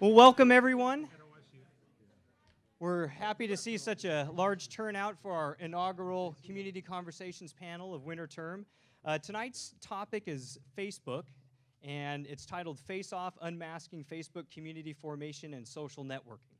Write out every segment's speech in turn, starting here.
Well, welcome everyone. We're happy to see such a large turnout for our inaugural Community Conversations panel of winter term. Uh, tonight's topic is Facebook, and it's titled Face Off Unmasking Facebook Community Formation and Social Networking.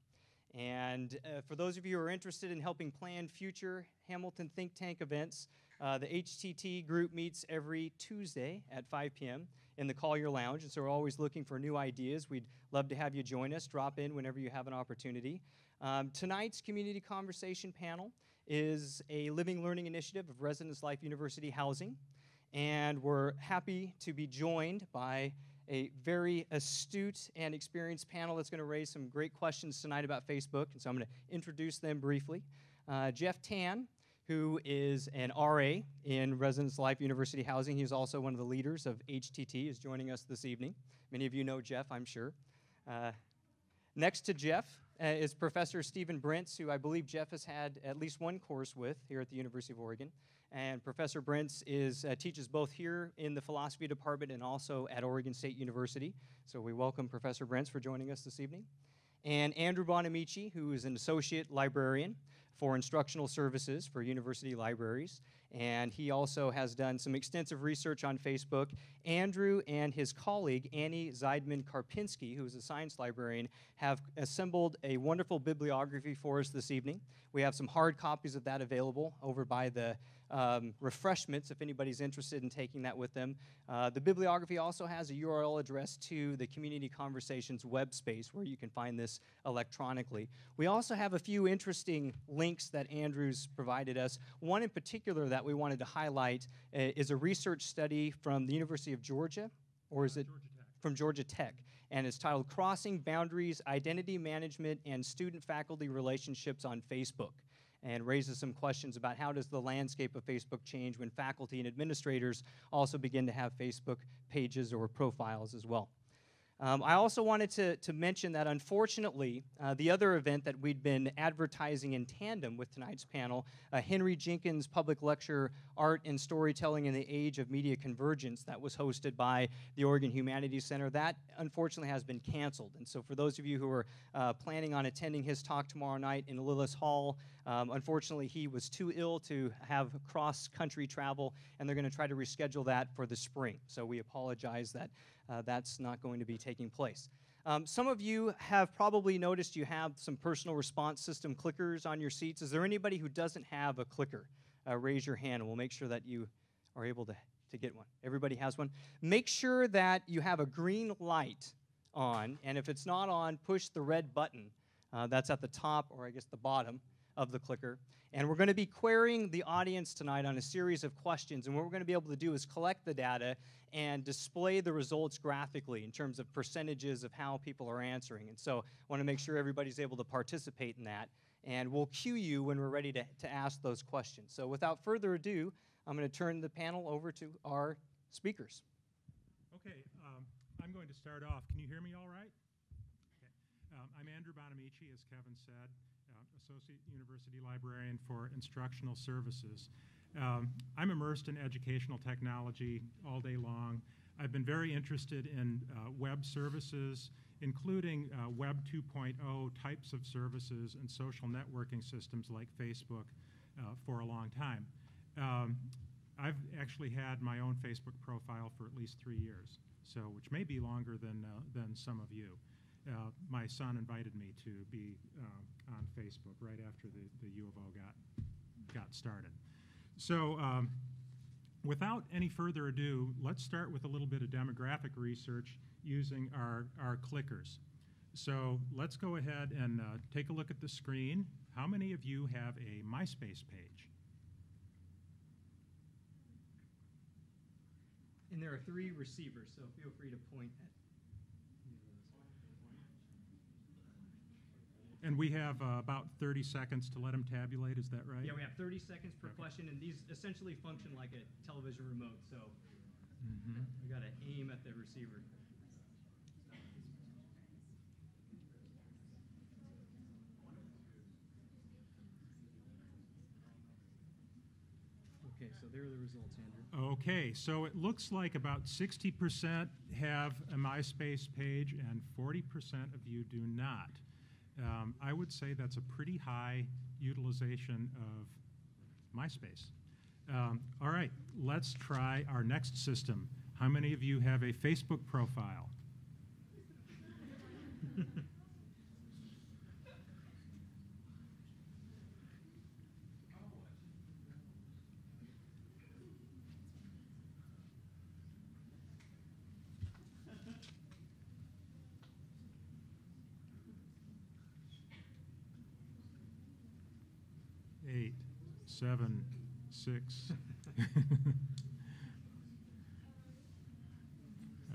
And uh, for those of you who are interested in helping plan future Hamilton Think Tank events, uh, the HTT group meets every Tuesday at 5 p.m. in the Collier Lounge, and so we're always looking for new ideas. We'd love to have you join us. Drop in whenever you have an opportunity. Um, tonight's community conversation panel is a living learning initiative of Residence Life University Housing, and we're happy to be joined by a very astute and experienced panel that's going to raise some great questions tonight about Facebook, and so I'm going to introduce them briefly. Uh, Jeff Tan who is an RA in Residence Life University Housing. He's also one of the leaders of HTT, is joining us this evening. Many of you know Jeff, I'm sure. Uh, next to Jeff uh, is Professor Steven Brence, who I believe Jeff has had at least one course with here at the University of Oregon. And Professor Brence is, uh, teaches both here in the philosophy department and also at Oregon State University. So we welcome Professor Brence for joining us this evening. And Andrew Bonamici, who is an associate librarian for instructional services for university libraries. And he also has done some extensive research on Facebook. Andrew and his colleague, Annie Zeidman Karpinski, who is a science librarian, have assembled a wonderful bibliography for us this evening. We have some hard copies of that available over by the um, refreshments if anybody's interested in taking that with them. Uh, the bibliography also has a URL address to the Community Conversations web space where you can find this electronically. We also have a few interesting links that Andrews provided us. One in particular that we wanted to highlight uh, is a research study from the University of Georgia, or is it Georgia from Georgia Tech? And it's titled Crossing Boundaries, Identity Management, and Student Faculty Relationships on Facebook and raises some questions about how does the landscape of Facebook change when faculty and administrators also begin to have Facebook pages or profiles as well. Um, I also wanted to, to mention that unfortunately, uh, the other event that we'd been advertising in tandem with tonight's panel, uh, Henry Jenkins' public lecture, Art and Storytelling in the Age of Media Convergence, that was hosted by the Oregon Humanities Center, that unfortunately has been canceled. And so, for those of you who are uh, planning on attending his talk tomorrow night in Lillis Hall, um, unfortunately, he was too ill to have cross country travel, and they're going to try to reschedule that for the spring. So, we apologize that uh, that's not going to be taking place. Um, some of you have probably noticed you have some personal response system clickers on your seats. Is there anybody who doesn't have a clicker? Uh, raise your hand and we'll make sure that you are able to, to get one. Everybody has one. Make sure that you have a green light on, and if it's not on, push the red button. Uh, that's at the top, or I guess the bottom of the clicker. And we're going to be querying the audience tonight on a series of questions. And what we're going to be able to do is collect the data and display the results graphically in terms of percentages of how people are answering. And so I want to make sure everybody's able to participate in that. And we'll cue you when we're ready to, to ask those questions. So without further ado, I'm going to turn the panel over to our speakers. Okay, um, I'm going to start off. Can you hear me all right? Okay. Um, I'm Andrew Bonamici, as Kevin said, Associate University Librarian for Instructional Services. Um, I'm immersed in educational technology all day long. I've been very interested in uh, web services, including uh, Web 2.0 types of services and social networking systems like Facebook uh, for a long time. Um, I've actually had my own Facebook profile for at least three years, so which may be longer than, uh, than some of you. Uh, my son invited me to be uh, on Facebook right after the, the U of O got, got started. So um, without any further ado, let's start with a little bit of demographic research using our, our clickers. So let's go ahead and uh, take a look at the screen. How many of you have a MySpace page? And there are three receivers, so feel free to point at And we have uh, about 30 seconds to let them tabulate, is that right? Yeah, we have 30 seconds per Okay. question, and these essentially function like a television remote. So Mhm. we got to aim at the receiver. Okay, so there are the results, Andrew. Okay, so it looks like about 60% have a MySpace page and 40% of you do not. Um, I would say that's a pretty high utilization of MySpace. Um, all right, let's try our next system. How many of you have a Facebook profile? seven, six.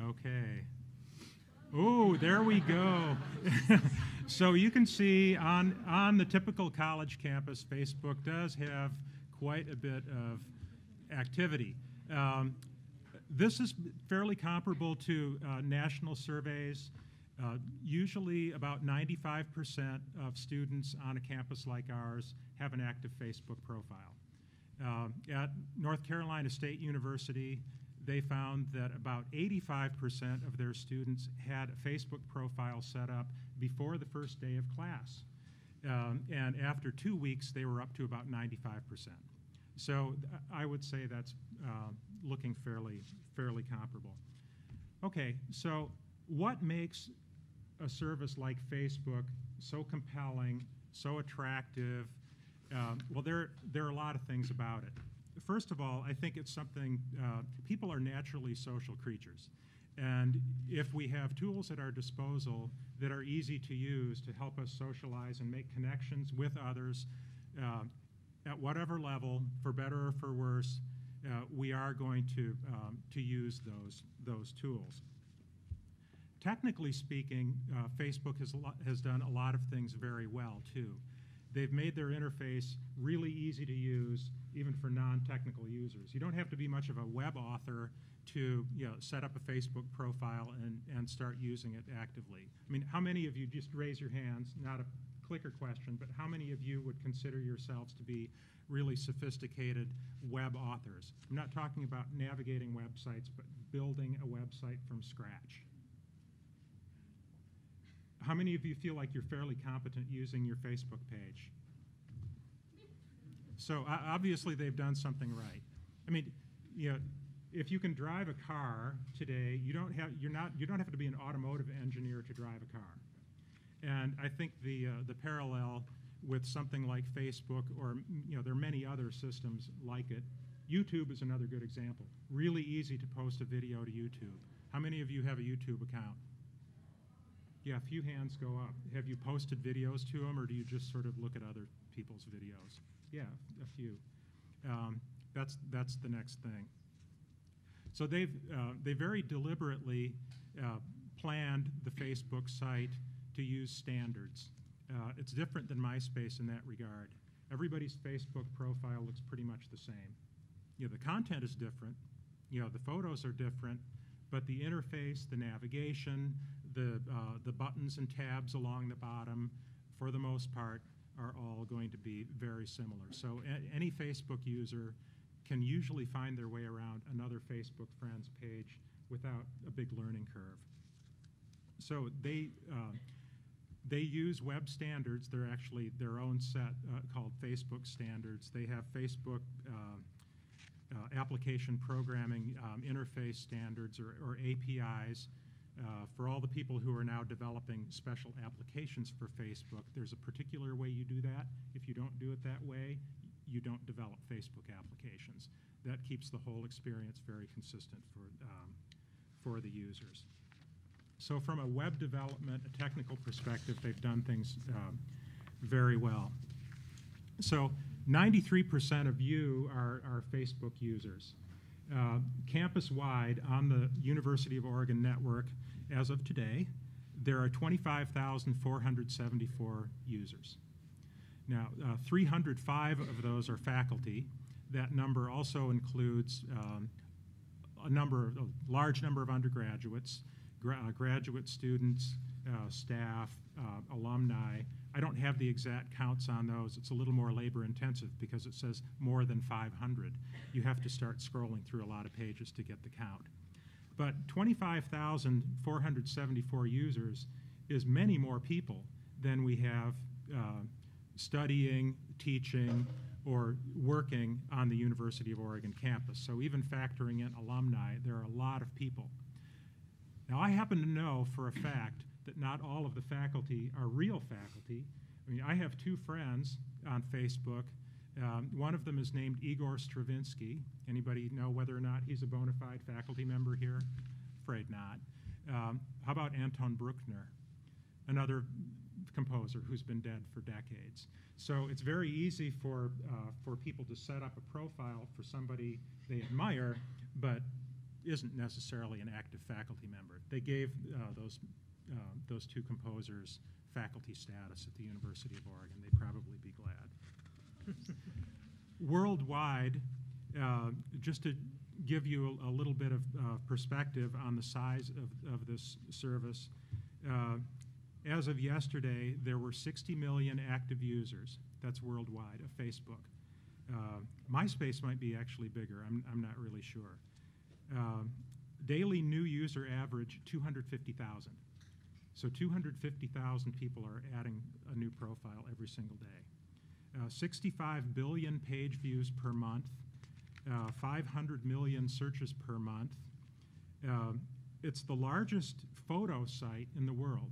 okay. Oh, there we go. so you can see on, on the typical college campus, Facebook does have quite a bit of activity. Um, this is fairly comparable to uh, national surveys. Uh, usually, about 95% of students on a campus like ours have an active Facebook profile. Uh, at North Carolina State University, they found that about 85% of their students had a Facebook profile set up before the first day of class. Um, and after two weeks, they were up to about 95%. So I would say that's uh, looking fairly, fairly comparable. Okay, so what makes a service like Facebook so compelling, so attractive? Um, well, there, there are a lot of things about it. First of all, I think it's something, uh, people are naturally social creatures. And if we have tools at our disposal that are easy to use to help us socialize and make connections with others uh, at whatever level, for better or for worse, uh, we are going to, um, to use those, those tools. Technically speaking, uh, Facebook has, has done a lot of things very well, too. They've made their interface really easy to use, even for non-technical users. You don't have to be much of a web author to you know, set up a Facebook profile and, and start using it actively. I mean, how many of you, just raise your hands, not a clicker question, but how many of you would consider yourselves to be really sophisticated web authors? I'm not talking about navigating websites, but building a website from scratch. How many of you feel like you're fairly competent using your Facebook page? So uh, obviously they've done something right. I mean, you know, if you can drive a car today, you don't have you're not you don't have to be an automotive engineer to drive a car. And I think the uh, the parallel with something like Facebook or you know there are many other systems like it. YouTube is another good example. Really easy to post a video to YouTube. How many of you have a YouTube account? Yeah, a few hands go up. Have you posted videos to them, or do you just sort of look at other people's videos? Yeah, a few. Um, that's that's the next thing. So they've uh, they very deliberately uh, planned the Facebook site to use standards. Uh, it's different than MySpace in that regard. Everybody's Facebook profile looks pretty much the same. You know, the content is different. You know, the photos are different, but the interface, the navigation, the, uh, the buttons and tabs along the bottom, for the most part, are all going to be very similar. So any Facebook user can usually find their way around another Facebook Friends page without a big learning curve. So they, uh, they use web standards. They're actually their own set uh, called Facebook standards. They have Facebook uh, uh, application programming um, interface standards or, or APIs. Uh, for all the people who are now developing special applications for Facebook, there's a particular way you do that. If you don't do it that way, you don't develop Facebook applications. That keeps the whole experience very consistent for, um, for the users. So from a web development, a technical perspective, they've done things um, very well. So 93% of you are, are Facebook users. Uh, campus-wide on the University of Oregon network, as of today, there are 25,474 users. Now, uh, 305 of those are faculty. That number also includes um, a number, a large number of undergraduates, gra- uh, graduate students, uh, staff, uh, alumni. I don't have the exact counts on those. It's a little more labor intensive because it says more than 500. You have to start scrolling through a lot of pages to get the count. But 25,474 users is many more people than we have uh, studying, teaching, or working on the University of Oregon campus. So even factoring in alumni, there are a lot of people. Now, I happen to know for a fact that not all of the faculty are real faculty. I mean, I have two friends on Facebook. Um, one of them is named Igor Stravinsky. Anybody know whether or not he's a bona fide faculty member here? Afraid not. Um, how about Anton Bruckner, another composer who's been dead for decades? So it's very easy for, uh, for people to set up a profile for somebody they admire, but isn't necessarily an active faculty member. They gave uh, those, uh, those two composers faculty status at the University of Oregon. They'd probably be. Worldwide, uh, just to give you a, a little bit of uh, perspective on the size of, of this service, uh, as of yesterday, there were 60 million active users. That's worldwide of Facebook. Uh, MySpace might be actually bigger. I'm, I'm not really sure. Uh, daily new user average 250,000. So 250,000 people are adding a new profile every single day. Uh, 65 billion page views per month, uh, 500 million searches per month. Uh, it's the largest photo site in the world.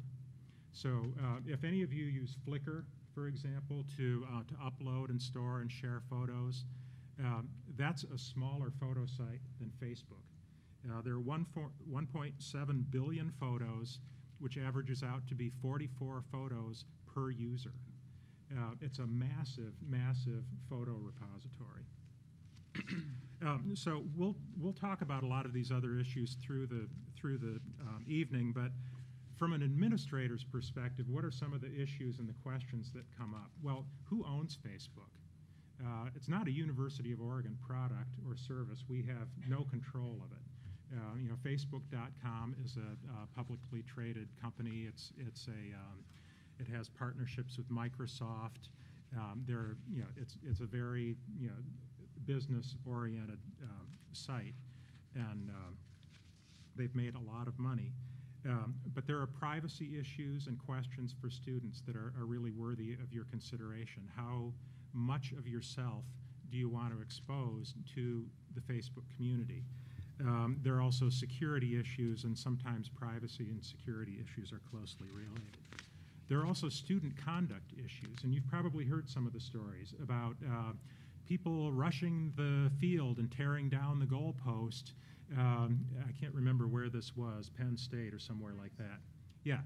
So uh, if any of you use Flickr, for example, to, uh, to upload and store and share photos, um, that's a smaller photo site than Facebook. There are 1.7 billion photos, which averages out to be 44 photos per user. Uh, it's a massive, massive photo repository. um, so we'll we'll talk about a lot of these other issues through the through the um, evening, but from an administrator's perspective, what are some of the issues and the questions that come up? Well, who owns Facebook? Uh, it's not a University of Oregon product or service. We have no control of it. Uh, you know, Facebook.com is a, a, publicly traded company. It's it's a um, it has partnerships with Microsoft. Um, there, you know, it's it's a very you know business-oriented uh, site, and uh, they've made a lot of money. Um, but there are privacy issues and questions for students that are, are, really worthy of your consideration. How much of yourself do you want to expose to the Facebook community? Um, there are also security issues, and sometimes privacy and security issues are closely related. There are also student conduct issues, and you've probably heard some of the stories about uh, people rushing the field and tearing down the goalpost um, I can't remember where this was, Penn State or somewhere like that. Yeah.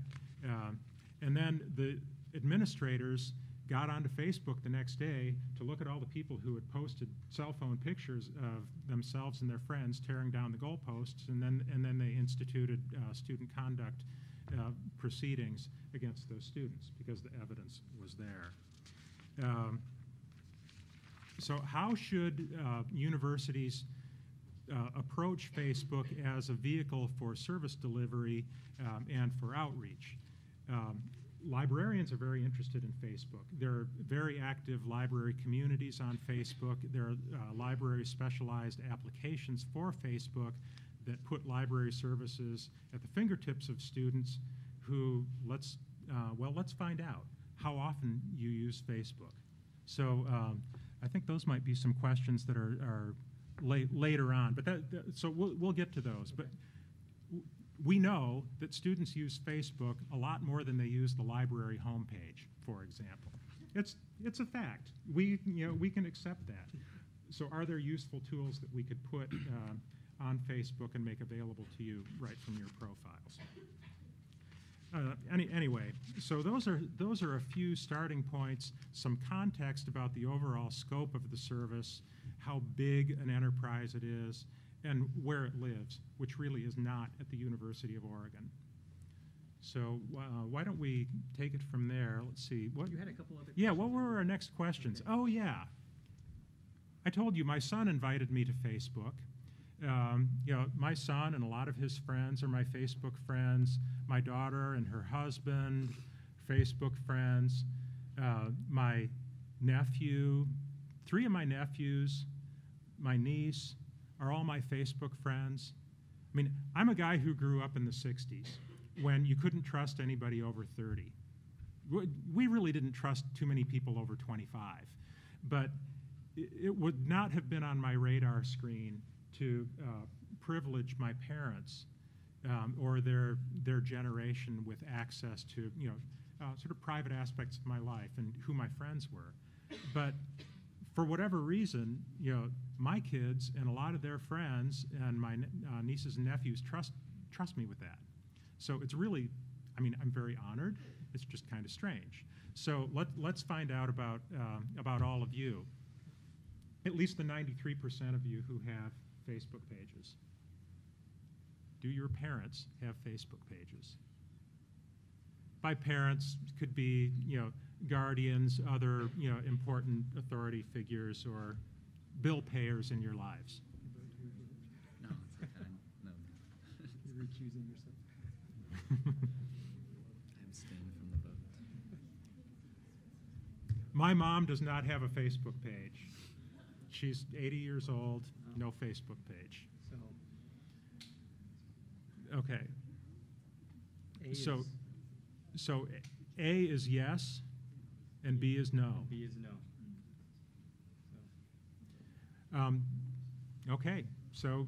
Um, and then the administrators got onto Facebook the next day to look at all the people who had posted cell phone pictures of themselves and their friends tearing down the goalposts, and then and then they instituted uh, student conduct uh, proceedings against those students because the evidence was there. Um, so, how should uh, universities uh, approach Facebook as a vehicle for service delivery um, and for outreach. Um, librarians are very interested in Facebook. There are very active library communities on Facebook. There are uh, library specialized applications for Facebook that put library services at the fingertips of students who, let's, uh, well, let's find out how often you use Facebook. So um, I think those might be some questions that are, are la- later on. But that, that, so we'll, we'll get to those. But we know that students use Facebook a lot more than they use the library homepage, for example. It's, it's a fact. We, you know, we can accept that. So are there useful tools that we could put uh, on Facebook and make available to you right from your profiles? Uh, any, anyway, so those are those are a few starting points, some context about the overall scope of the service, how big an enterprise it is, and where it lives, which really is not at the University of Oregon. So uh, why don't we take it from there? Let's see. What you had a couple other. Yeah. What were our next questions? Okay. Oh yeah. I told you my son invited me to Facebook. Um, you know, my son and a lot of his friends are my Facebook friends. my daughter and her husband, Facebook friends, uh, my nephew, three of my nephews, my niece are all my Facebook friends. I mean, I'm a guy who grew up in the 60s when you couldn't trust anybody over 30. We really didn't trust too many people over 25. But it would not have been on my radar screen to uh, privilege my parents um, or their, their generation with access to, you know, uh, sort of private aspects of my life and who my friends were. But for whatever reason, you know, my kids and a lot of their friends and my uh, nieces and nephews trust trust me with that. So it's really, I mean, I'm very honored. It's just kind of strange. So let, let's find out about, uh, about all of you. At least the 93% of you who have Facebook pages. Do your parents have Facebook pages? By parents could be, you know, guardians, other, you know, important authority figures or bill payers in your lives. No, it's okay. No. You're recusing yourself. I abstain from the vote. My mom does not have a Facebook page. She's 80 years old, no Facebook page. So Okay, A So- is, so A is yes, and B is no. B is no. So, Um, okay, so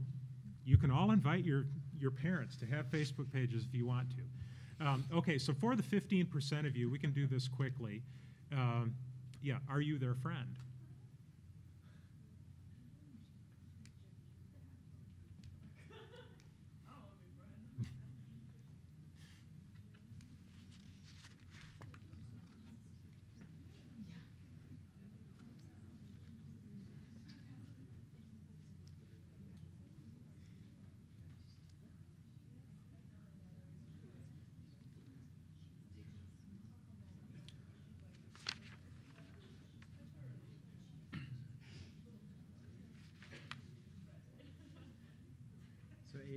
you can all invite your, your parents to have Facebook pages if you want to. Um, okay, so for the 15% of you, we can do this quickly. Um, yeah, are you their friend?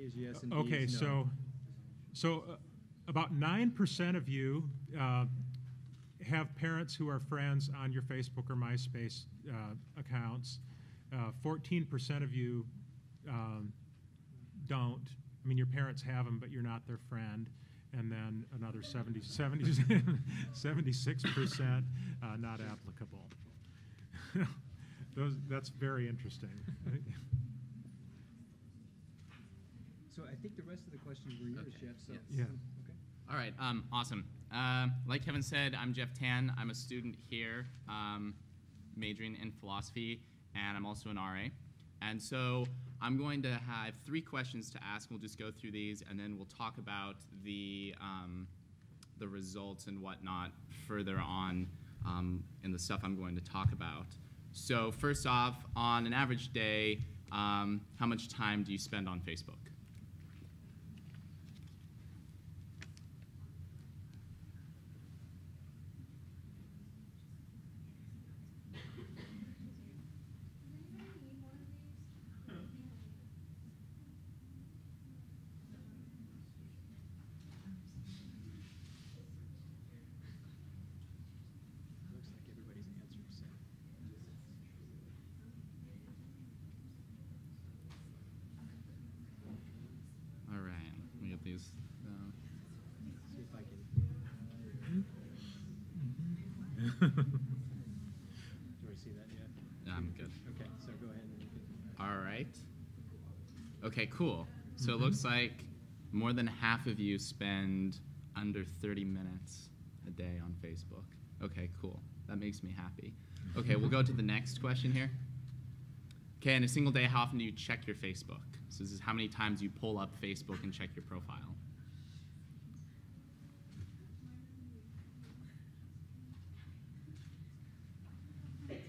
Is yes and B Okay, is no. so, so uh, about 9% of you uh, have parents who are friends on your Facebook or MySpace uh, accounts. Uh, 14% of you um, don't. I mean, your parents have them, but you're not their friend. And then another 70, 70, 76% uh, not applicable. Those, that's very interesting. So I think the rest of the questions were yours, Okay, Jeff, so. yes. Yeah. Okay. All right, um, awesome. Um, like Kevin said, I'm Jeff Tan. I'm a student here, um, majoring in philosophy, and I'm also an RA. And so I'm going to have three questions to ask. We'll just go through these, and then we'll talk about the um, the results and whatnot further on um, in the stuff I'm going to talk about. So first off, on an average day, um, how much time do you spend on Facebook? Looks like everybody's answered, so. All right, let me get these. Uh, See if I can. Mm-hmm. Do you want to see that yet? I'm good. Okay, so go ahead and you can. All right. Okay, cool. So Mhm. it looks like more than half of you spend under 30 minutes a day on Facebook. Okay, cool. That makes me happy. Okay, we'll go to the next question here. Okay, in a single day, how often do you check your Facebook? So this is how many times you pull up Facebook and check your profile. Okay.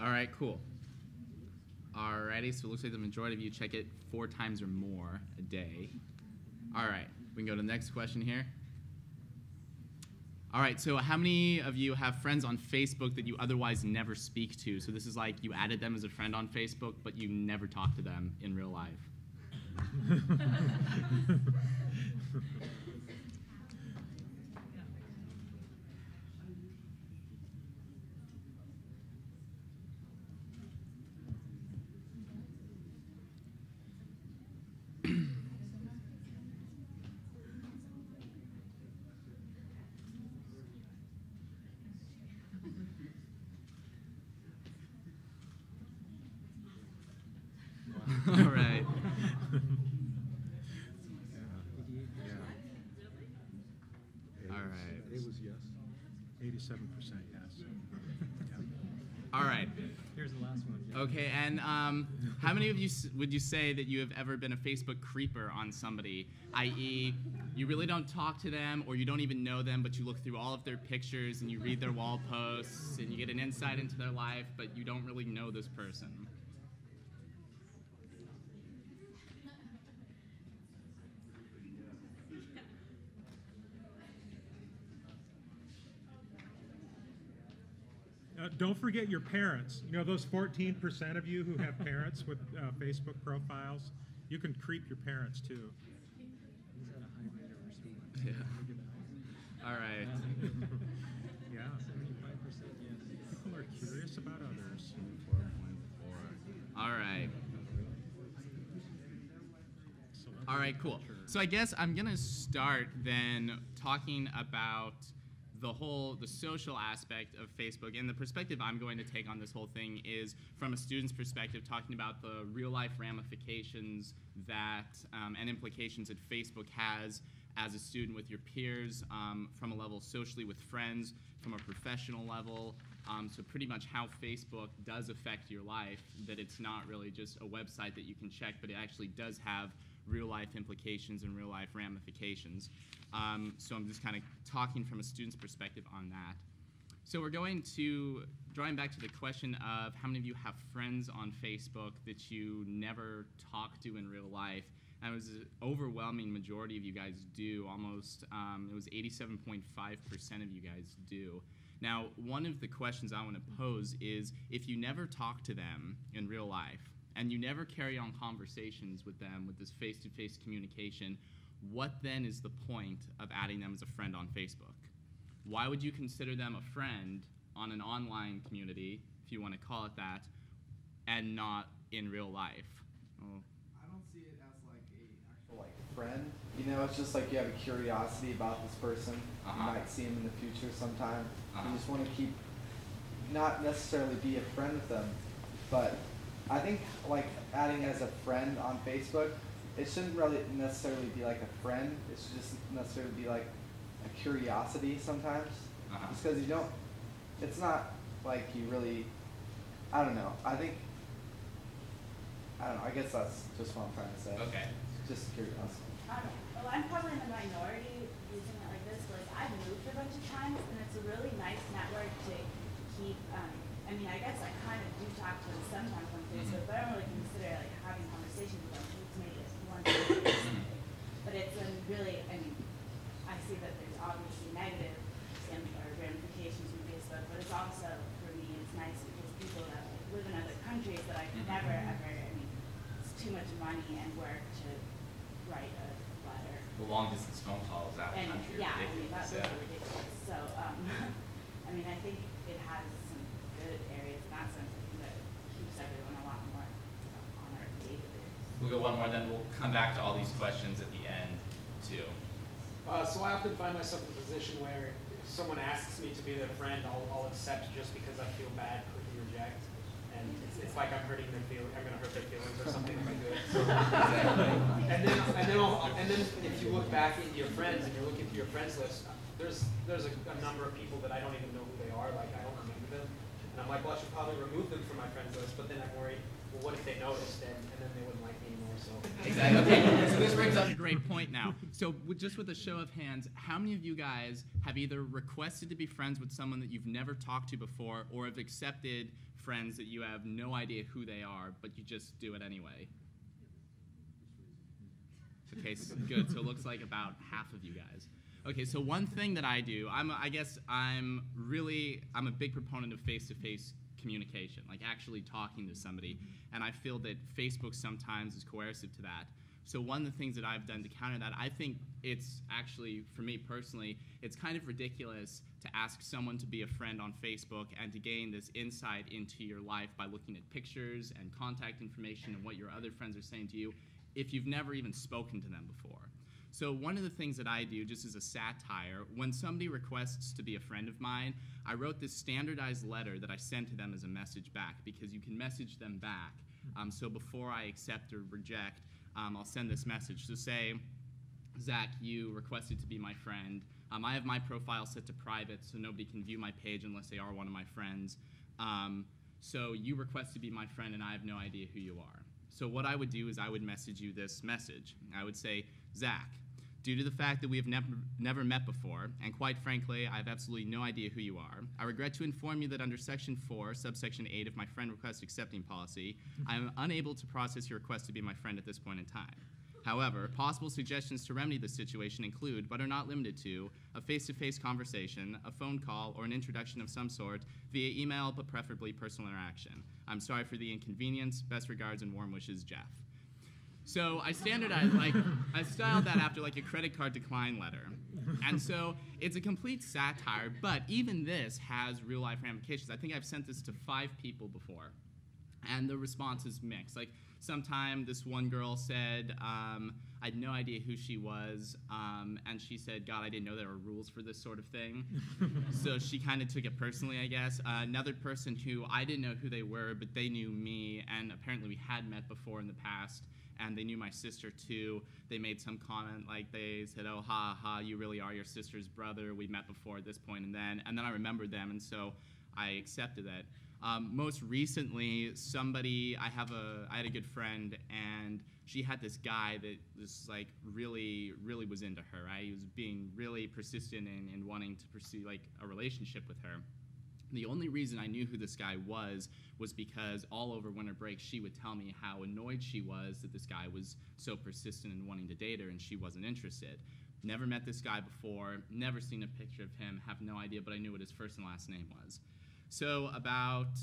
All right, cool. Alrighty, so it looks like the majority of you check it four times or more a day. All right, we can go to the next question here. All right, so how many of you have friends on Facebook that you otherwise never speak to? So this is like you added them as a friend on Facebook, but you never talk to them in real life. All right. All right. It was yes. Eighty-seven percent yes. All right. Here's the last one. Okay, and um, how many of you would you say that you have ever been a Facebook creeper on somebody? I.e., you really don't talk to them, or you don't even know them, but you look through all of their pictures and you read their wall posts and you get an insight into their life, but you don't really know this person. Uh, don't forget your parents. You know those fourteen percent of you who have parents with uh, Facebook profiles. You can creep your parents too. He's at a high rate of response. Yeah. Look at that. All right. Yeah, Seventy-five percent yes. people are curious about others. All right. All right, cool. So I guess I'm gonna start then talking about the whole the social aspect of Facebook and the perspective I'm going to take on this whole thing is from a student's perspective, talking about the real life ramifications that um, and implications that Facebook has as a student with your peers, um, from a level socially with friends, from a professional level. Um, so pretty much how Facebook does affect your life. That it's not really just a website that you can check, but it actually does have real life implications and real life ramifications. Um, so I'm just kind of talking from a student's perspective on that. So we're going to drawing back to the question of how many of you have friends on Facebook that you never talk to in real life. And it was an overwhelming majority of you guys do. Almost, um, it was 87.5% of you guys do. Now, one of the questions I want to pose is if you never talk to them in real life and you never carry on conversations with them with this face to face communication, what then is the point of adding them as a friend on Facebook? Why would you consider them a friend on an online community, if you want to call it that, and not in real life? Oh, I don't see it as like a actual like friend. You know, it's just like you have a curiosity about this person. Uh-huh. You might see him in the future sometime. Uh-huh. You just want to keep, not necessarily be a friend with them, but I think like adding as a friend on Facebook, it shouldn't really necessarily be like a friend. It should just necessarily be like a curiosity sometimes. Uh-huh. Just because you don't, it's not like you really, I don't know. I think, I don't know. I guess that's just what I'm trying to say. Okay. Just curiosity. I don't know. Well, I'm probably in the minority using it like this, but like I've moved a bunch of times, and it's a really nice network to keep. Um, I mean, I guess I kind of do talk to them sometimes on Facebook, but I don't really consider like having conversations with them. It's maybe just one. but it's um, really. I mean, I see that there's obviously negative im- or ramifications from Facebook, but it's also for me, it's nice because people that like, live in other countries that I could Mhm. never ever. I mean, it's too much money and work to write a letter. The long distance phone calls out of the country yeah, are I mean, ridiculous. that's yeah. really ridiculous. So, um, I mean, I think it has some good areas in that sense. I think that keeps everyone a lot more on our database. We'll go one more, then we'll come back to all these questions at the end, too. Uh, so I often find myself in a position where if someone asks me to be their friend, I'll, I'll accept just because I feel bad clicking reject. And it's, it's like I'm hurting their feelings, I'm gonna hurt their feelings or something if I do it. So, and then, and then, I'll, and then if you look back into your friends and you're looking through your friends list, there's, there's a, a number of people that I don't even know who they are, like I don't remember them. And I'm like, well, I should probably remove them from my friends list, but then I'm worried, well, what if they noticed and, and then they wouldn't like me anymore? So Exactly. Okay. So this brings up a great point now. So just with a show of hands, how many of you guys have either requested to be friends with someone that you've never talked to before, or have accepted friends that you have no idea who they are, but you just do it anyway? Okay, so good. So it looks like about half of you guys. Okay, so one thing that I do, I'm, I guess I'm really, I'm a big proponent of face-to-face communication, like actually talking to somebody, and I feel that Facebook sometimes is coercive to that. So one of the things that I've done to counter that, I think it's actually, for me personally, it's kind of ridiculous to ask someone to be a friend on Facebook and to gain this insight into your life by looking at pictures and contact information and what your other friends are saying to you if you've never even spoken to them before. So one of the things that I do, just as a satire, when somebody requests to be a friend of mine, I wrote this standardized letter that I send to them as a message back because you can message them back. Um, so before I accept or reject, um, I'll send this message. So say, Zach, you requested to be my friend. Um, I have my profile set to private, so nobody can view my page unless they are one of my friends. Um, so you request to be my friend, and I have no idea who you are. So what I would do is I would message you this message. I would say, Zach, due to the fact that we have never, never met before, and quite frankly, I have absolutely no idea who you are, I regret to inform you that under Section 4, subsection 8 of my friend request accepting policy, I am unable to process your request to be my friend at this point in time. However, possible suggestions to remedy the situation include, but are not limited to, a face to face conversation, a phone call, or an introduction of some sort via email, but preferably personal interaction. I'm sorry for the inconvenience. Best regards and warm wishes, Jeff. So I standardized, like, I styled that after like a credit card decline letter. And so it's a complete satire, but even this has real life ramifications. I think I've sent this to five people before, and the response is mixed. Like, sometime this one girl said, um, I had no idea who she was, um, and she said, God, I didn't know there were rules for this sort of thing. so she kind of took it personally, I guess. Uh, another person who I didn't know who they were, but they knew me, and apparently we had met before in the past and they knew my sister too. They made some comment like they said, "Oh, ha ha, you really are your sister's brother. We met before at this point and then." And then I remembered them, and so I accepted that. Um, most recently, somebody I have a I had a good friend, and she had this guy that was like really really was into her. Right, he was being really persistent in wanting to pursue like a relationship with her. The only reason I knew who this guy was was because all over winter break she would tell me how annoyed she was that this guy was so persistent in wanting to date her and she wasn't interested. Never met this guy before, never seen a picture of him, have no idea, but I knew what his first and last name was. So about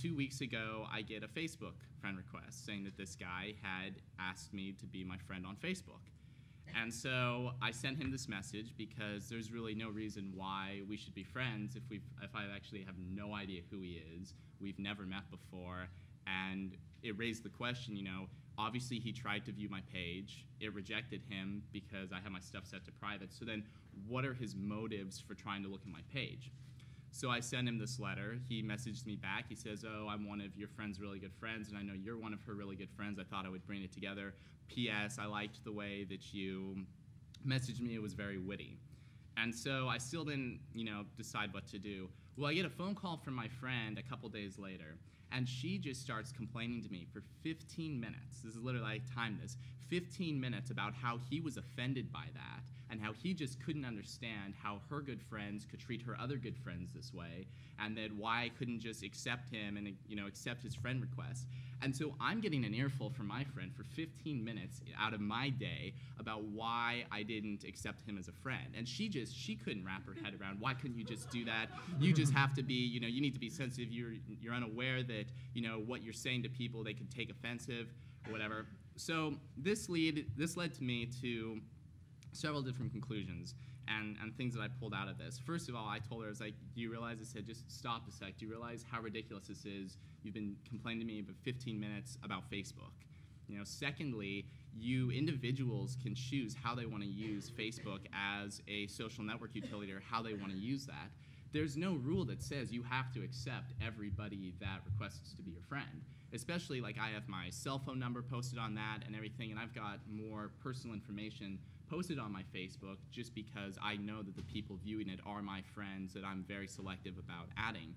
two weeks ago, I get a Facebook friend request saying that this guy had asked me to be my friend on Facebook. And so I sent him this message because there's really no reason why we should be friends if we if I actually have no idea who he is. We've never met before, and it raised the question, you know, obviously he tried to view my page. It rejected him because I have my stuff set to private. So then what are his motives for trying to look at my page? So I sent him this letter. He messaged me back. He says, Oh, I'm one of your friend's really good friends, and I know you're one of her really good friends. I thought I would bring it together. P.S. I liked the way that you messaged me. It was very witty. And so I still didn't, you know, decide what to do. Well, I get a phone call from my friend a couple days later, and she just starts complaining to me for 15 minutes. This is literally, I timed this 15 minutes about how he was offended by that and how he just couldn't understand how her good friends could treat her other good friends this way and that why I couldn't just accept him and you know accept his friend request. And so I'm getting an earful from my friend for 15 minutes out of my day about why I didn't accept him as a friend. And she just she couldn't wrap her head around why couldn't you just do that? You just have to be, you know, you need to be sensitive. You're you're unaware that, you know, what you're saying to people they could take offensive or whatever. So this lead this led to me to several different conclusions and, and things that I pulled out of this. First of all, I told her, I was like, do you realize, I said, just stop a sec. Do you realize how ridiculous this is? You've been complaining to me for 15 minutes about Facebook. You know, secondly, you individuals can choose how they want to use Facebook as a social network utility or how they want to use that. There's no rule that says you have to accept everybody that requests to be your friend. Especially like I have my cell phone number posted on that and everything, and I've got more personal information posted on my Facebook just because I know that the people viewing it are my friends that I'm very selective about adding.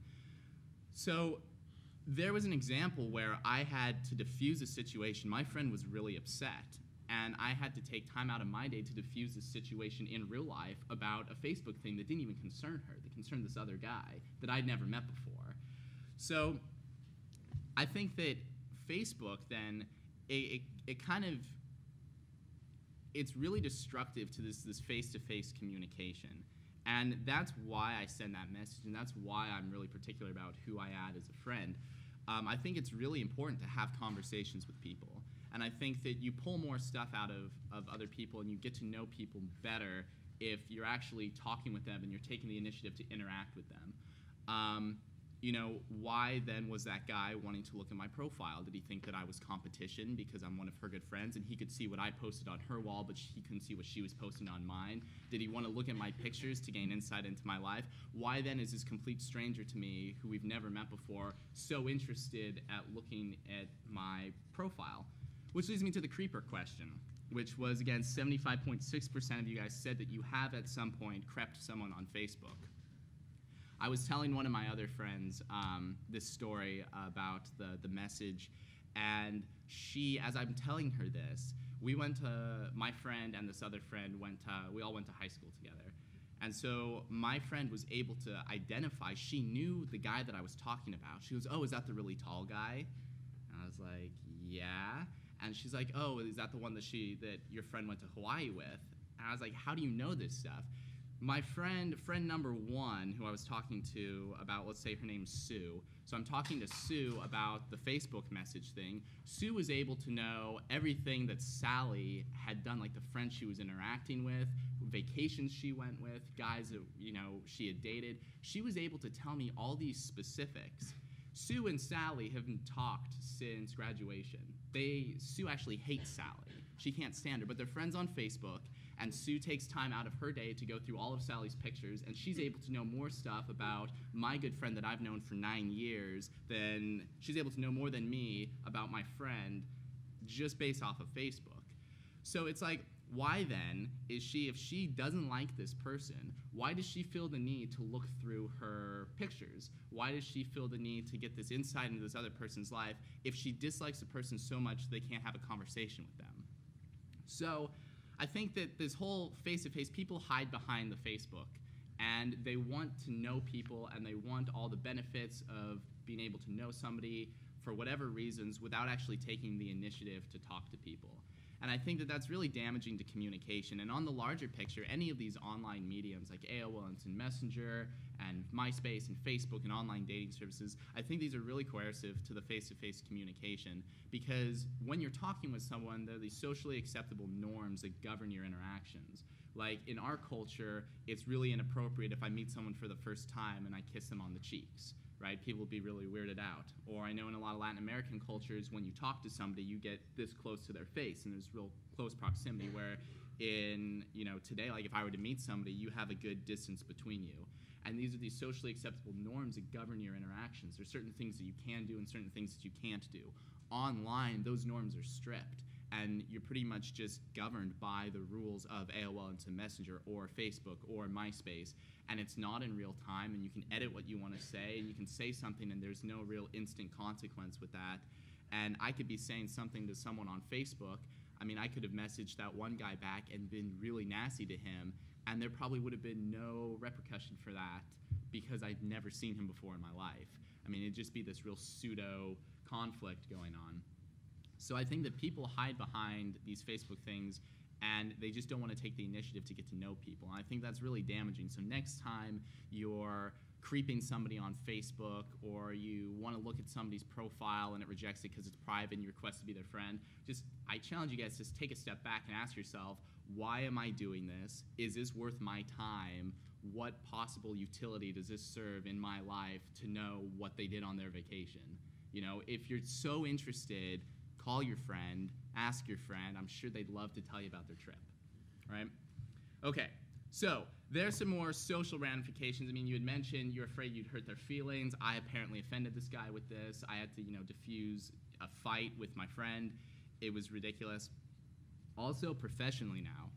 So there was an example where I had to diffuse a situation. My friend was really upset, and I had to take time out of my day to diffuse this situation in real life about a Facebook thing that didn't even concern her, that concerned this other guy that I'd never met before. So I think that Facebook then, it, it, it kind of, it's really destructive to this, this face-to-face communication. And that's why I send that message, and that's why I'm really particular about who I add as a friend. Um, I think it's really important to have conversations with people. And I think that you pull more stuff out of, of other people and you get to know people better if you're actually talking with them and you're taking the initiative to interact with them. Um, you know, why then was that guy wanting to look at my profile? Did he think that I was competition because I'm one of her good friends and he could see what I posted on her wall, but he couldn't see what she was posting on mine? Did he want to look at my pictures to gain insight into my life? Why then is this complete stranger to me, who we've never met before, so interested at looking at my profile? Which leads me to the creeper question, which was again 75.6% of you guys said that you have at some point crept someone on Facebook. I was telling one of my other friends um, this story about the, the message, and she, as I'm telling her this, we went to, my friend and this other friend went to, we all went to high school together. And so my friend was able to identify, she knew the guy that I was talking about. She goes, Oh, is that the really tall guy? And I was like, Yeah. And she's like, Oh, is that the one that she that your friend went to Hawaii with? And I was like, How do you know this stuff? My friend, friend number one, who I was talking to about, let's say her name's Sue. So I'm talking to Sue about the Facebook message thing. Sue was able to know everything that Sally had done, like the friends she was interacting with, vacations she went with, guys that you know she had dated. She was able to tell me all these specifics. Sue and Sally haven't talked since graduation. They Sue actually hates Sally. She can't stand her, but they're friends on Facebook and Sue takes time out of her day to go through all of Sally's pictures, and she's able to know more stuff about my good friend that I've known for nine years than she's able to know more than me about my friend just based off of Facebook. So it's like, why then is she, if she doesn't like this person, why does she feel the need to look through her pictures? Why does she feel the need to get this insight into this other person's life if she dislikes a person so much they can't have a conversation with them? So I think that this whole face to face, people hide behind the Facebook and they want to know people and they want all the benefits of being able to know somebody for whatever reasons without actually taking the initiative to talk to people. And I think that that's really damaging to communication. And on the larger picture, any of these online mediums like AOL Instant Messenger and MySpace and Facebook and online dating services, I think these are really coercive to the face to face communication because when you're talking with someone, there are these socially acceptable norms that govern your interactions. Like in our culture, it's really inappropriate if I meet someone for the first time and I kiss them on the cheeks right? People would be really weirded out. Or I know in a lot of Latin American cultures, when you talk to somebody, you get this close to their face, and there's real close proximity. Where in you know today, like if I were to meet somebody, you have a good distance between you. And these are these socially acceptable norms that govern your interactions. There's certain things that you can do and certain things that you can't do. Online, those norms are stripped and you're pretty much just governed by the rules of AOL Instant Messenger or Facebook or MySpace and it's not in real time and you can edit what you want to say and you can say something and there's no real instant consequence with that. And i could be saying something to someone on facebook. I mean i could have messaged that one guy back and been really nasty to him and there probably would have been no repercussion for that because i'd never seen him before in my life. I mean it'd just be this real pseudo conflict going on. So i think that people hide behind these facebook things and they just don't want to take the initiative to get to know people. And I think that's really damaging. So next time you're creeping somebody on Facebook or you want to look at somebody's profile and it rejects it because it's private and you request to be their friend, just I challenge you guys just take a step back and ask yourself, why am I doing this? Is this worth my time? What possible utility does this serve in my life to know what they did on their vacation? You know, if you're so interested, call your friend, ask your friend. I'm sure they'd love to tell you about their trip, right? Okay, so there's some more social ramifications. I mean, you had mentioned you're afraid you'd hurt their feelings. I apparently offended this guy with this. I had to, you know, diffuse a fight with my friend. It was ridiculous. Also, professionally now,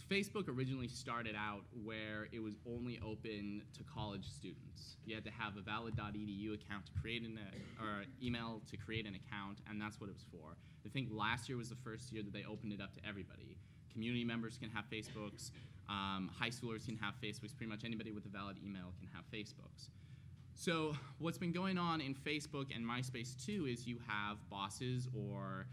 Facebook originally started out where it was only open to college students. You had to have a valid.edu account to create an uh, or email to create an account, and that's what it was for. I think last year was the first year that they opened it up to everybody. Community members can have Facebooks. Um, high schoolers can have Facebooks. Pretty much anybody with a valid email can have Facebooks. So what's been going on in Facebook and MySpace too is you have bosses or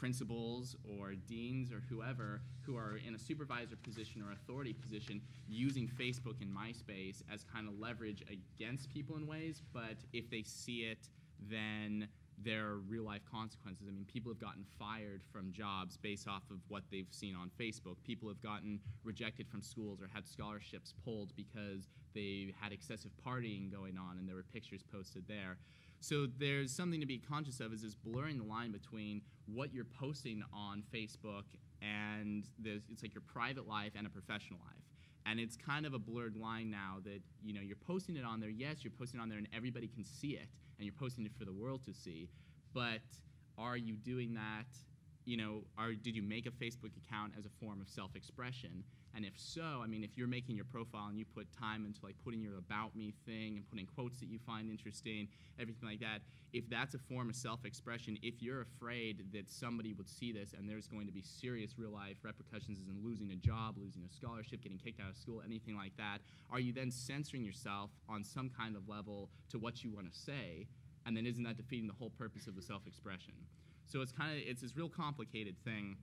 principals or deans or whoever who are in a supervisor position or authority position using Facebook and MySpace as kind of leverage against people in ways, but if they see it, then there are real life consequences. I mean, people have gotten fired from jobs based off of what they've seen on Facebook. People have gotten rejected from schools or had scholarships pulled because they had excessive partying going on and there were pictures posted there. So there's something to be conscious of is this blurring the line between what you're posting on Facebook and there's, it's like your private life and a professional life. And it's kind of a blurred line now that you know you're posting it on there. Yes, you're posting it on there and everybody can see it, and you're posting it for the world to see. But are you doing that? You know, are did you make a Facebook account as a form of self-expression? And if so, I mean, if you're making your profile and you put time into like putting your about me thing and putting quotes that you find interesting, everything like that, if that's a form of self-expression, if you're afraid that somebody would see this and there's going to be serious real life repercussions in losing a job, losing a scholarship, getting kicked out of school, anything like that, are you then censoring yourself on some kind of level to what you want to say? And then isn't that defeating the whole purpose of the self-expression? So it's kind of it's this real complicated thing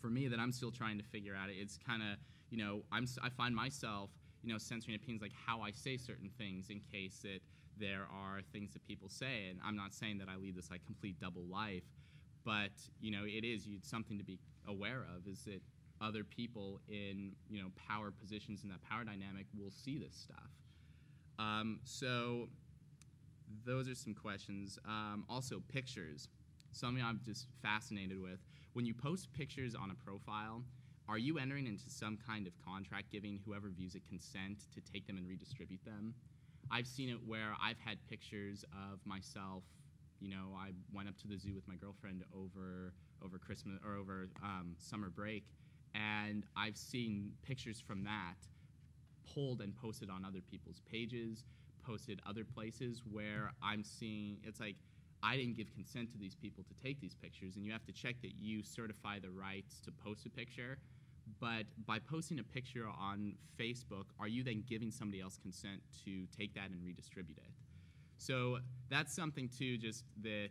for me that I'm still trying to figure out. It's kind of, you know, I'm, I find myself, you know, censoring opinions like how I say certain things in case that there are things that people say. And I'm not saying that I lead this like complete double life, but you know, it is something to be aware of. Is that other people in you know power positions in that power dynamic will see this stuff. Um, so those are some questions. Um, also, pictures. Something I'm just fascinated with when you post pictures on a profile, are you entering into some kind of contract giving whoever views it consent to take them and redistribute them? I've seen it where I've had pictures of myself. You know, I went up to the zoo with my girlfriend over over Christmas or over um, summer break, and I've seen pictures from that pulled and posted on other people's pages, posted other places where I'm seeing it's like I didn't give consent to these people to take these pictures, and you have to check that you certify the rights to post a picture. But by posting a picture on Facebook, are you then giving somebody else consent to take that and redistribute it? So that's something too, just that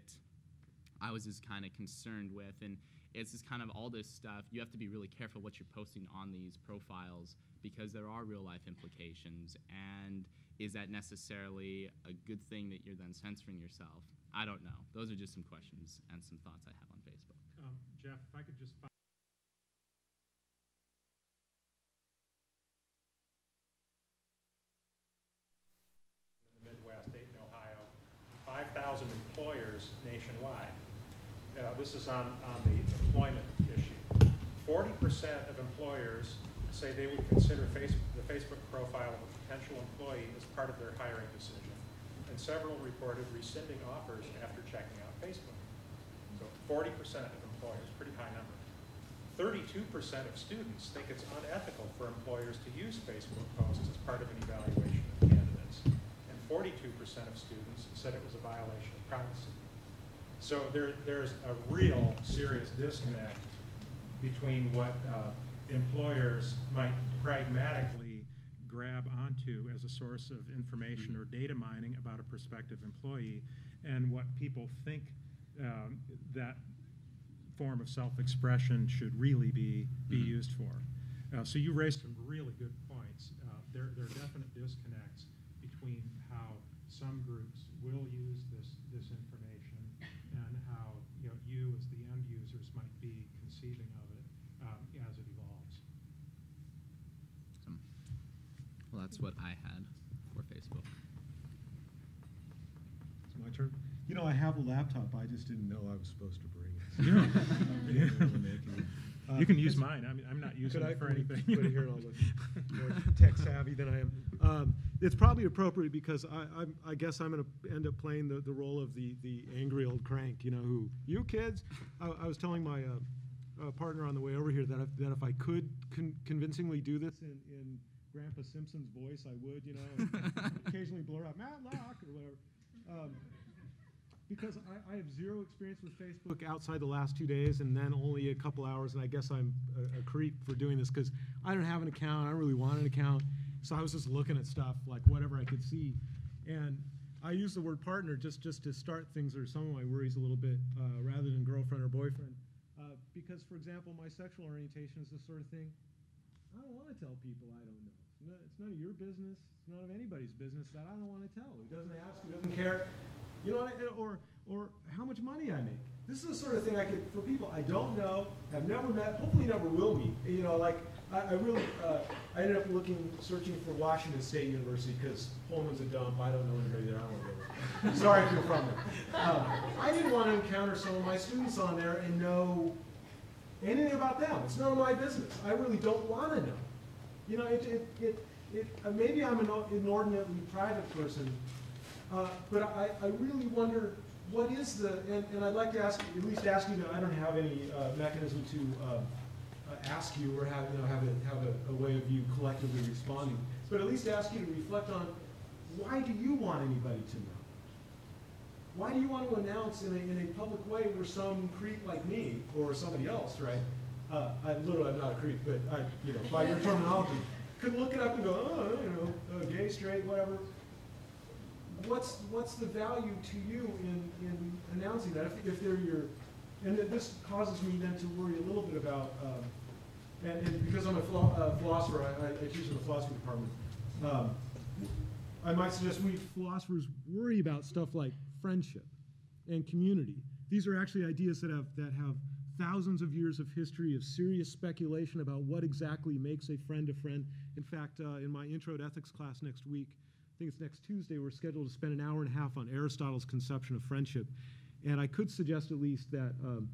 I was just kind of concerned with, and it's just kind of all this stuff. You have to be really careful what you're posting on these profiles because there are real life implications, and is that necessarily a good thing that you're then censoring yourself? I don't know. Those are just some questions and some thoughts I have on Facebook. Um, Jeff, if I could just. In the Midwest, Dayton, Ohio, 5,000 employers nationwide. Uh, this is on, on the employment issue. 40% of employers say they would consider face, the Facebook profile of a potential employee as part of their hiring decision and several reported rescinding offers after checking out Facebook. So 40% of employers, pretty high number. 32% of students think it's unethical for employers to use Facebook posts as part of an evaluation of candidates. And 42% of students said it was a violation of privacy. So there, there's a real serious disconnect between what uh, employers might pragmatically grab onto as a source of information or data mining about a prospective employee and what people think um, that form of self-expression should really be, be mm-hmm. used for. Uh, so you raised some really good points. Uh, there, there are definite disconnects between how some groups will use this, this information and how you, know, you as the end users might be conceiving of it um, as it Well, that's what I had for Facebook. It's my turn. You know, I have a laptop. I just didn't know I was supposed to bring it. uh, you can use mine. I'm, I'm not using it for anything. Put it here I'll look more tech savvy than I am. Um, it's probably appropriate because I, I'm, I guess I'm going to end up playing the, the role of the, the angry old crank, you know, who, you kids? I, I was telling my, uh, uh, partner on the way over here that if, that if I could con- convincingly do this in, in Grandpa Simpson's voice, I would, you know, occasionally blur out Matlock or whatever. Um, because I, I have zero experience with Facebook outside the last two days and then only a couple hours, and I guess I'm a, a creep for doing this because I don't have an account. I don't really want an account. So I was just looking at stuff, like whatever I could see. And I use the word partner just, just to start things or some of my worries a little bit uh, rather than girlfriend or boyfriend. Uh, because, for example, my sexual orientation is the sort of thing I don't want to tell people I don't know. It's, none of your business. It's none of anybody's business that I don't want to tell. Who doesn't ask, who doesn't care. You know, I, or, or how much money I make. This is the sort of thing I could, for people I don't know, have never met, hopefully never will meet. You know, like, I, I really, uh, I ended up looking, searching for Washington State University because Pullman's a dump. I don't know anybody there. I don't know. Sorry if you're from there. Um, I didn't want to encounter some of my students on there and know anything about them. It's none of my business. I really don't want to know. You know, it, it, it, it uh, maybe I'm an inordinately private person, uh, but I, I really wonder what is the, and, and I'd like to ask, at least ask you to, I don't have any uh, mechanism to um, uh, ask you or have, you know, have, a, have a, a way of you collectively responding, but at least ask you to reflect on why do you want anybody to know? Why do you want to announce in a, in a public way where some creep like me or somebody else, right? Uh, I literally, I'm not a creep, but I, you know, by your terminology, could look it up and go, oh, you know, uh, gay, straight, whatever. What's what's the value to you in, in announcing that? If, if they're your, and this causes me then to worry a little bit about, um, and, and, because I'm a philo uh, philosopher, I, I, teach in the philosophy department. Um, I might suggest we philosophers worry about stuff like friendship and community. These are actually ideas that have, that have thousands of years of history of serious speculation about what exactly makes a friend a friend. In fact, uh, in my intro to ethics class next week, I think it's next Tuesday, we're scheduled to spend an hour and a half on Aristotle's conception of friendship. And I could suggest at least that um,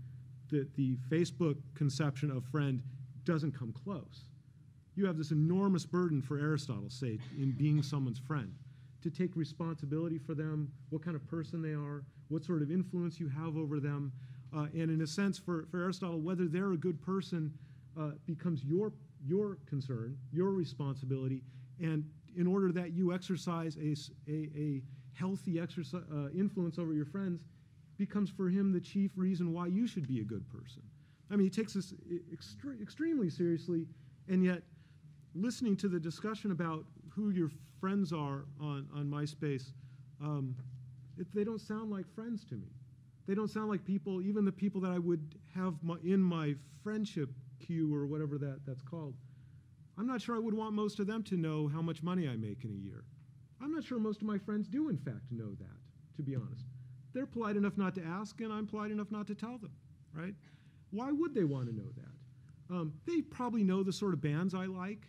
the, the Facebook conception of friend doesn't come close. You have this enormous burden for Aristotle's sake in being someone's friend to take responsibility for them, what kind of person they are, what sort of influence you have over them. Uh, and in a sense, for, for Aristotle, whether they're a good person uh, becomes your, your concern, your responsibility. And in order that you exercise a, a, a healthy exercise, uh, influence over your friends, becomes for him the chief reason why you should be a good person. I mean, he takes this extre- extremely seriously, and yet listening to the discussion about who your friends are on, on MySpace, um, it, they don't sound like friends to me. They don't sound like people, even the people that I would have my, in my friendship queue or whatever that, that's called. I'm not sure I would want most of them to know how much money I make in a year. I'm not sure most of my friends do, in fact, know that, to be honest. They're polite enough not to ask, and I'm polite enough not to tell them, right? Why would they want to know that? Um, they probably know the sort of bands I like.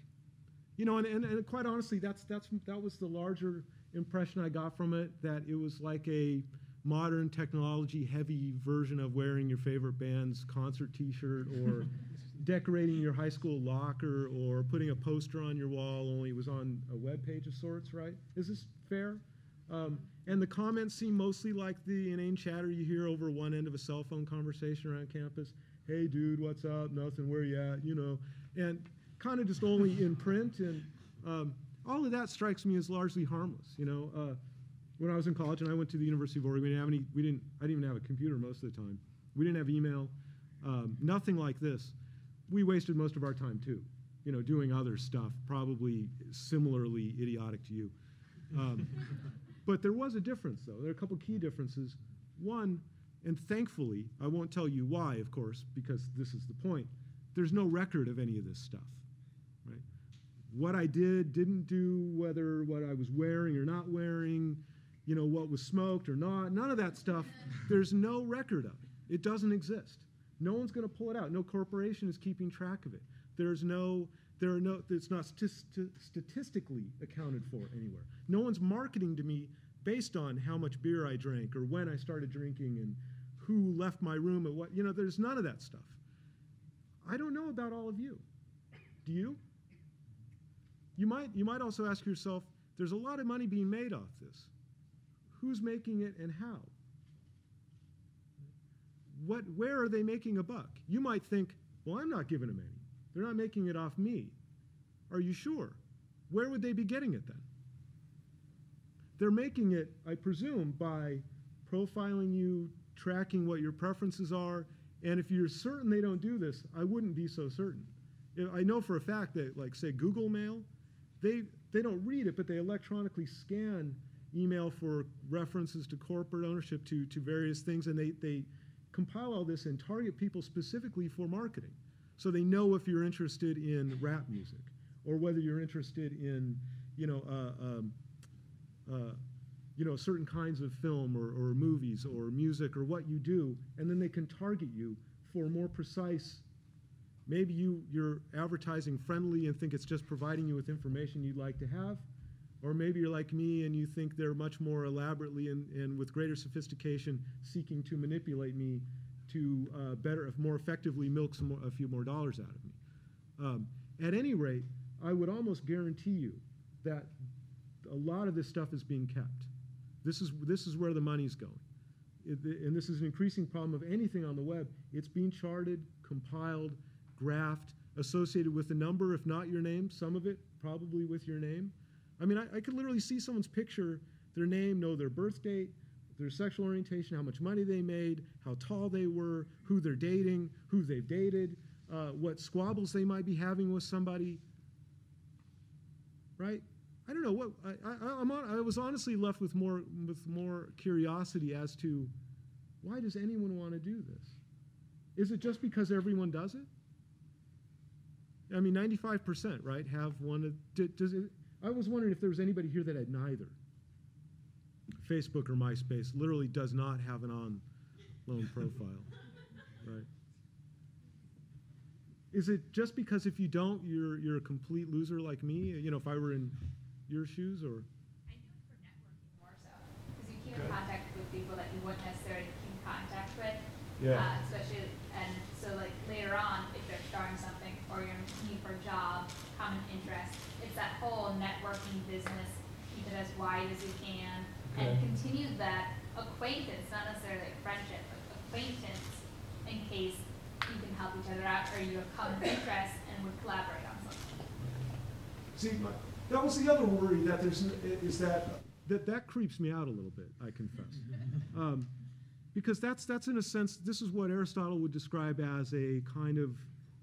You know, and, and, and quite honestly, that's, that's, that was the larger impression I got from it, that it was like a modern technology heavy version of wearing your favorite band's concert t-shirt or decorating your high school locker or putting a poster on your wall only it was on a web page of sorts right? Is this fair? Um, and the comments seem mostly like the inane chatter you hear over one end of a cell phone conversation around campus. Hey dude what's up? Nothing. Where you at? You know and kind of just only in print, and um, all of that strikes me as largely harmless. You know, uh, when I was in college and I went to the University of Oregon, we didn't have any. We didn't. I didn't even have a computer most of the time. We didn't have email. Um, nothing like this. We wasted most of our time too. You know, doing other stuff, probably similarly idiotic to you. Um, but there was a difference, though. There are a couple key differences. One, and thankfully, I won't tell you why, of course, because this is the point. There's no record of any of this stuff what I did, didn't do, whether what I was wearing or not wearing, you know, what was smoked or not, none of that stuff. There's no record of it. It doesn't exist. No one's going to pull it out. No corporation is keeping track of it. There's no, there are no, it's not st- statistically accounted for anywhere. No one's marketing to me based on how much beer I drank or when I started drinking and who left my room at what, you know, there's none of that stuff. I don't know about all of you. Do you? You might, you might also ask yourself there's a lot of money being made off this. Who's making it and how? What, where are they making a buck? You might think Well, I'm not giving them any. They're not making it off me. Are you sure? Where would they be getting it then? They're making it, I presume, by profiling you, tracking what your preferences are, and if you're certain they don't do this, I wouldn't be so certain. I know for a fact that, like, say, Google Mail, they, they don't read it, but they electronically scan email for references to corporate ownership to, to various things, and they, they compile all this and target people specifically for marketing. So they know if you're interested in rap music, or whether you're interested in, you know, uh, um, uh, you know, certain kinds of film or, or movies or music or what you do, and then they can target you for more precise. Maybe you you're advertising friendly and think it's just providing you with information you'd like to have, or maybe you're like me and you think they're much more elaborately and, and with greater sophistication seeking to manipulate me to uh, better, more effectively milk some more, a few more dollars out of me. Um, at any rate, I would almost guarantee you that a lot of this stuff is being kept. This is, this is where the money's going. It, and this is an increasing problem of anything on the web. It's being charted, compiled, graphed, associated with a number, if not your name, some of it probably with your name. I mean, I, I could literally see someone's picture, their name, know their birth date, their sexual orientation, how much money they made, how tall they were, who they're dating, who they've dated, uh, what squabbles they might be having with somebody. Right? I don't know what I, on, I was honestly left with more with more curiosity as to why does anyone want to do this? Is it just because everyone does it? I mean, 95%, right, have one. Of, does it, I was wondering if there was anybody here that had neither. Facebook or MySpace literally does not have an on loan profile, right? Is it just because if you don't, you're you're a complete loser like me? You know, if I were in your shoes, or I do it for networking more so, because you keep in contact with people that you wouldn't necessarily keep in contact with. Yeah. Uh, especially, and so like later on, if they're starting something or you're looking for a job, common interest, it's that whole networking business. Keep it as wide as you can, and continue that acquaintance, not necessarily friendship, but acquaintance, in case you can help each other out or you have common interests and would collaborate on something. See, my, that was the other worry that there's is that that that creeps me out a little bit. I confess, um, because that's that's in a sense this is what Aristotle would describe as a kind of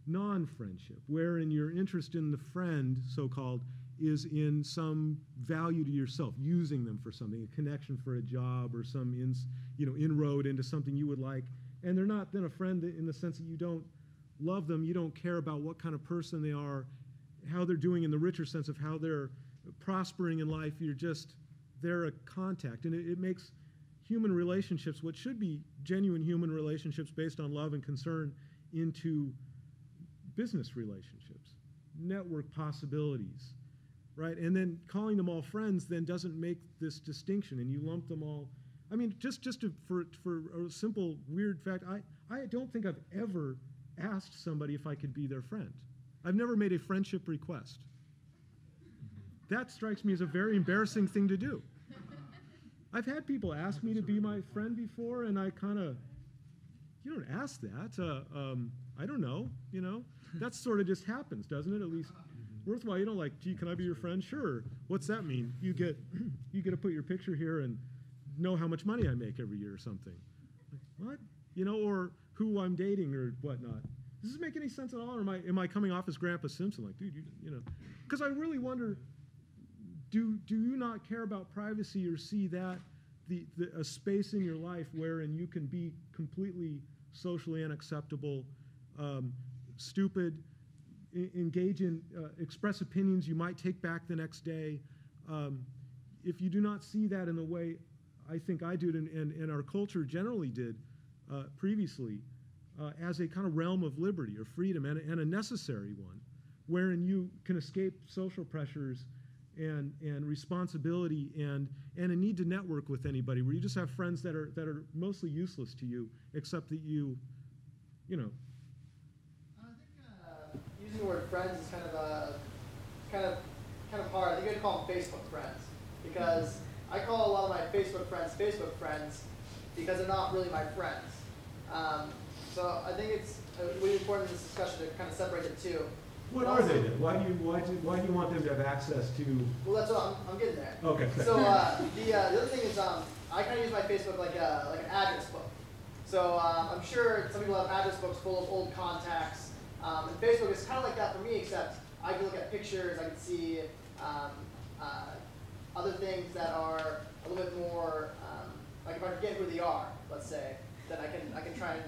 non-friendship, wherein your interest in the friend, so-called, is in some value to yourself, using them for something, a connection for a job or some ins, you know inroad into something you would like, and they're not then a friend in the sense that you don't love them, you don't care about what kind of person they are, how they're doing in the richer sense of how they're prospering in life. You're just, they're a contact. And it, it makes human relationships, what should be genuine human relationships based on love and concern, into business relationships, network possibilities, right? And then calling them all friends then doesn't make this distinction, and you lump them all. I mean, just just to, for for a simple weird fact, I I don't think I've ever asked somebody if I could be their friend. I've never made a friendship request. That strikes me as a very embarrassing thing to do. I've had people ask me to be my friend before, and I kind of, you don't ask that. Uh, um, I don't know, you know. That sort of just happens, doesn't it? At least worthwhile. You don't like, gee, can I be your friend? Sure. What's that mean? You get, you get to put your picture here and know how much money I make every year or something. Like, what? You know, or who I'm dating or whatnot. Does this make any sense at all? Or am I, am I coming off as Grandpa Simpson? Like, dude, you, you know. Because I really wonder do, do you not care about privacy or see that the, the, a space in your life wherein you can be completely socially unacceptable, um, stupid, engage in, uh, express opinions you might take back the next day? Um, if you do not see that in the way I think I did and, and, and our culture generally did uh, previously, uh, as a kind of realm of liberty or freedom and, a- and a necessary one, wherein you can escape social pressures and, and responsibility and, and a need to network with anybody, where you just have friends that are, that are mostly useless to you, except that you, you know, using the word friends is kind of uh, kind of kind of hard. I think I'd call them Facebook friends because I call a lot of my Facebook friends Facebook friends because they're not really my friends. Um, So I think it's uh, really important in this discussion to kind of separate the two. What are they then? Why do you, why do, why do you want them to have access to, Well, that's what I'm, I'm getting there. okay. So uh, the, uh, the other thing is um, I kind of use my Facebook like a, like an address book. So uh, I'm sure some people have address books full of old contacts. Um, and Facebook is kind of like that for me, except I can look at pictures, I can see um, uh, other things that are a little bit more, um, like if I forget who they are, let's say, then I can, I can try and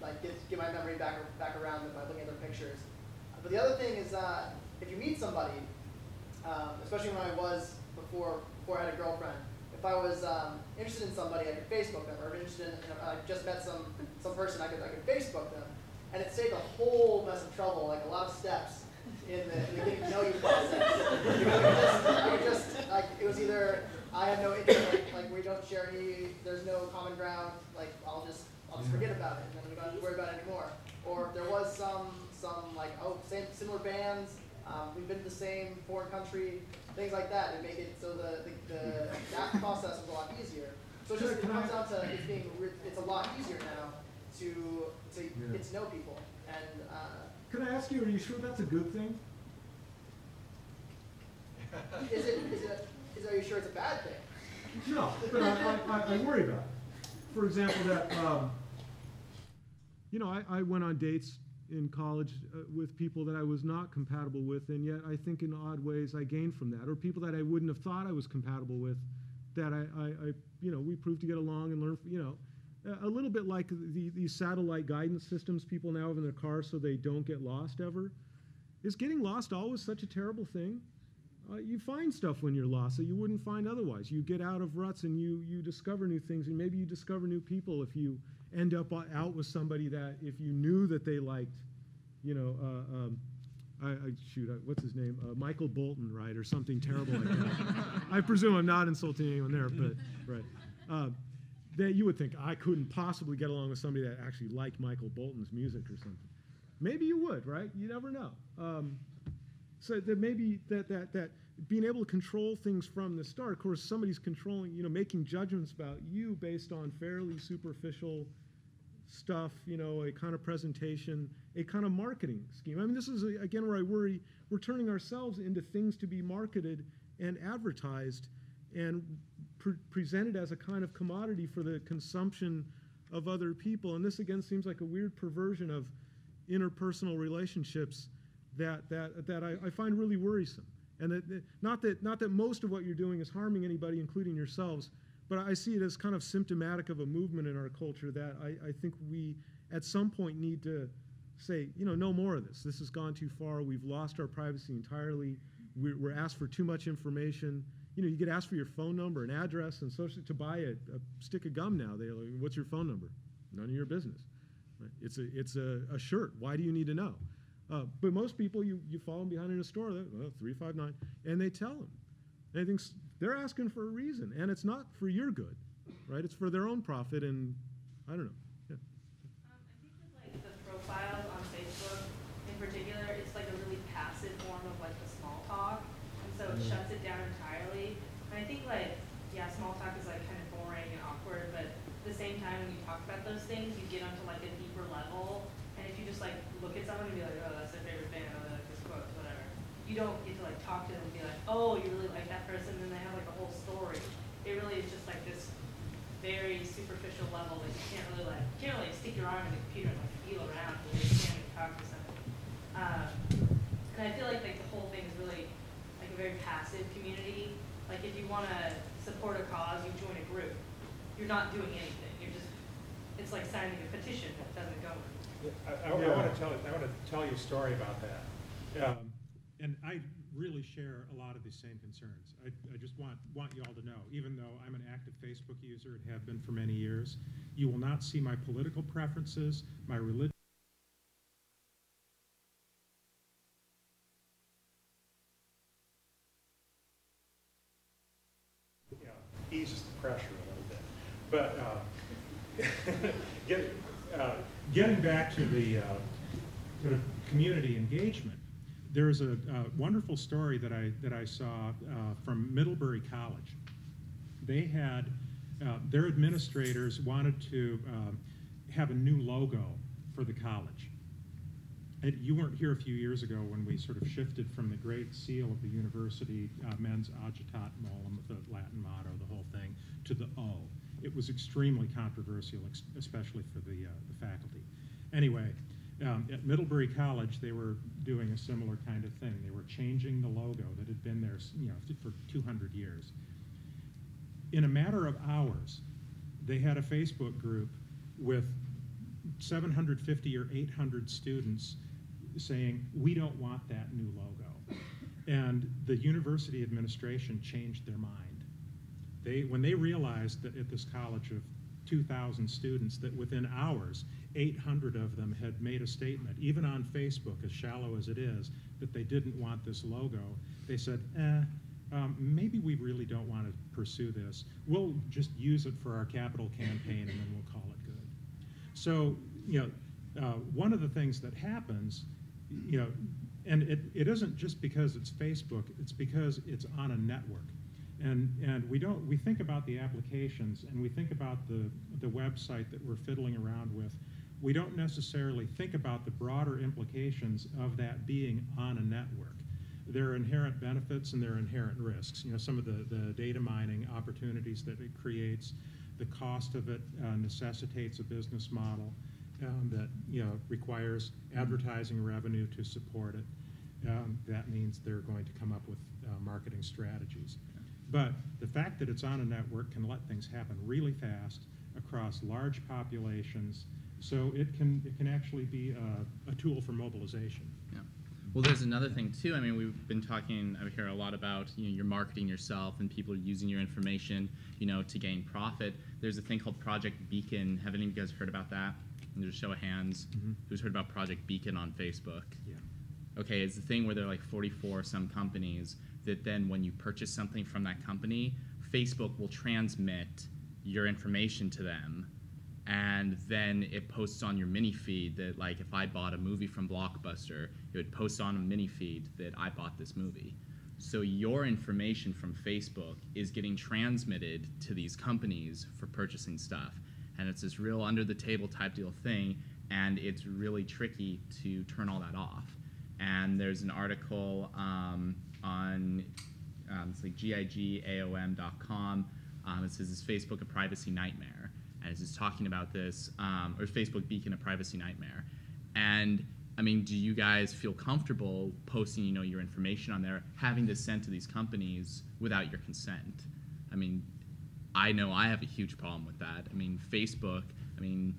like get, get my memory back, back around by looking at their pictures. But the other thing is uh, if you meet somebody, um, especially when I was before, before I had a girlfriend, if I was um, interested in somebody, I could Facebook them, or interested in, in I just met some, some person, I could, I could Facebook them. And it saved a whole mess of trouble, like a lot of steps in the, in the getting to know you process. I could just, just, like, it was either I have no interest, like, we don't share any, there's no common ground, like I'll just, I'll just forget about it, and then we don't have to worry about it anymore. Or there was some, some like, oh, same, similar bands, um, we've been to the same foreign country, things like that, and make it so the, the, the that process was a lot easier. So it just, it comes down to it being, it's a lot easier now to, to get to know people, and, uh, Can I ask you, are you sure that's a good thing? is it, is it, is, are you sure it's a bad thing? No, but I, I, I- I worry about it. For example, that, um, you know, I, I went on dates in college uh, with people that I was not compatible with, and yet I think in odd ways I gained from that, or people that I wouldn't have thought I was compatible with, that I, I, I you know, we proved to get along and learn, you know, a- little bit like the, these satellite guidance systems people now have in their cars so they don't get lost ever. Is getting lost always such a terrible thing? Uh, you find stuff when you're lost that you wouldn't find otherwise. You get out of ruts and you you discover new things, and maybe you discover new people if you end up out with somebody that if you knew that they liked, you know, uh, um, I, I shoot, uh, what's his name, uh, Michael Bolton, right, or something terrible like that. I presume I'm not insulting anyone there, but right. That you would think I couldn't possibly get along with somebody that actually liked Michael Bolton's music or something. Maybe you would, right? You never know. Um, so that maybe that, that, that being able to control things from the start, of course, somebody's controlling, you know, making judgments about you based on fairly superficial stuff, you know, a kind of presentation, a kind of marketing scheme. I mean, this is, uh, again, where I worry we're turning ourselves into things to be marketed and advertised and pre- presented as a kind of commodity for the consumption of other people. And this, again, seems like a weird perversion of interpersonal relationships that, that, that I, I find really worrisome. And that, not, that, not that most of what you're doing is harming anybody, including yourselves, but I see it as kind of symptomatic of a movement in our culture that I, I think we, at some point, need to say, you know, no more of this. This has gone too far. We've lost our privacy entirely. We're asked for too much information. You know, you get asked for your phone number and address, and social to buy a, a stick of gum now. They're like, "What's your phone number?" None of your business. Right? It's a it's a, a shirt. Why do you need to know? Uh, but most people, you, you follow them behind in a store, well, 359, and they tell them. And I think they're asking for a reason, and it's not for your good, right? It's for their own profit, and I don't know. Yeah. Um, I think with like the profiles on Facebook in particular, it's like a really passive form of like the small talk, and so it Mhm. shuts it down entirely. And I think like yeah, small talk is like kind of boring and awkward, but at the same time when you talk about those things, you get onto like a deeper level. And if you just like look at someone and be like, oh, that's their favorite band, oh, they like this quote, whatever, you don't get to like talk to them and be like, oh, you really like that person, and they have like a whole story. It really is just like this very superficial level that you can't really like, you can't really stick your arm in the computer and like feel around when you stand and talk to somebody. Um, and I feel like like the whole thing is really like a very passive community. Like if you want to support a cause, you join a group. You're not doing anything. You're just, it's like signing a petition that doesn't go anywhere. I, I want to tell, I want to tell you a story about that. Um, And I really share a lot of these same concerns. I, I just want, want you all to know, even though I'm an active Facebook user and have been for many years, you will not see my political preferences, my religion. Yeah, eases the pressure a little bit. But uh, get, uh, getting back to the uh, sort of community engagement, there's a, uh wonderful story that I that I saw uh, from Middlebury College. They had uh, their administrators wanted to um, have a new logo for the college. And you weren't here a few years ago when we sort of shifted from the great seal of the university, uh, mens agitatum molem, the Latin motto, the whole thing, to the O. It was extremely controversial, especially for the, uh, the faculty. Anyway, um, at Middlebury College, they were doing a similar kind of thing. They were changing the logo that had been there, you know, for 200 years. In a matter of hours, they had a Facebook group with 750 or 800 students saying, we don't want that new logo. And the university administration changed their mind. They, when they realized that at this college of 2,000 students, that within hours, 800 of them had made a statement, even on Facebook, as shallow as it is, that they didn't want this logo, they said, eh, um, maybe we really don't want to pursue this. We'll just use it for our capital campaign and then we'll call it good. So, you know, uh, one of the things that happens, you know, and it, it isn't just because it's Facebook, it's because it's on a network. And, and we don't, we think about the applications and we think about the, the website that we're fiddling around with. We don't necessarily think about the broader implications of that being on a network. There are inherent benefits and there are inherent risks. You know, some of the, the data mining opportunities that it creates, the cost of it uh, necessitates a business model um, that you know requires advertising revenue to support it. Um, that means they're going to come up with uh, marketing strategies. But the fact that it's on a network can let things happen really fast across large populations, so it can it can actually be a, a tool for mobilization. Yeah. Well, there's another thing too. I mean, we've been talking over here a lot about you know you're marketing yourself and people are using your information, you know, to gain profit. There's a thing called Project Beacon. Have any of you guys heard about that? And there's a show of hands. Mm-hmm. Who's heard about Project Beacon on Facebook? Okay, it's the thing where there are like 44 some companies that then when you purchase something from that company, Facebook will transmit your information to them and then it posts on your mini feed that like if I bought a movie from Blockbuster, it would post on a mini feed that I bought this movie. So your information from Facebook is getting transmitted to these companies for purchasing stuff. And it's this real under the table type deal thing and it's really tricky to turn all that off. And there's an article um, on um, it's like gigaom.com. Um, it says, "Is Facebook a privacy nightmare?" And it's just talking about this, um, or Facebook Beacon a privacy nightmare. And I mean, do you guys feel comfortable posting, you know, your information on there, having this sent to these companies without your consent? I mean, I know I have a huge problem with that. I mean, Facebook, I mean,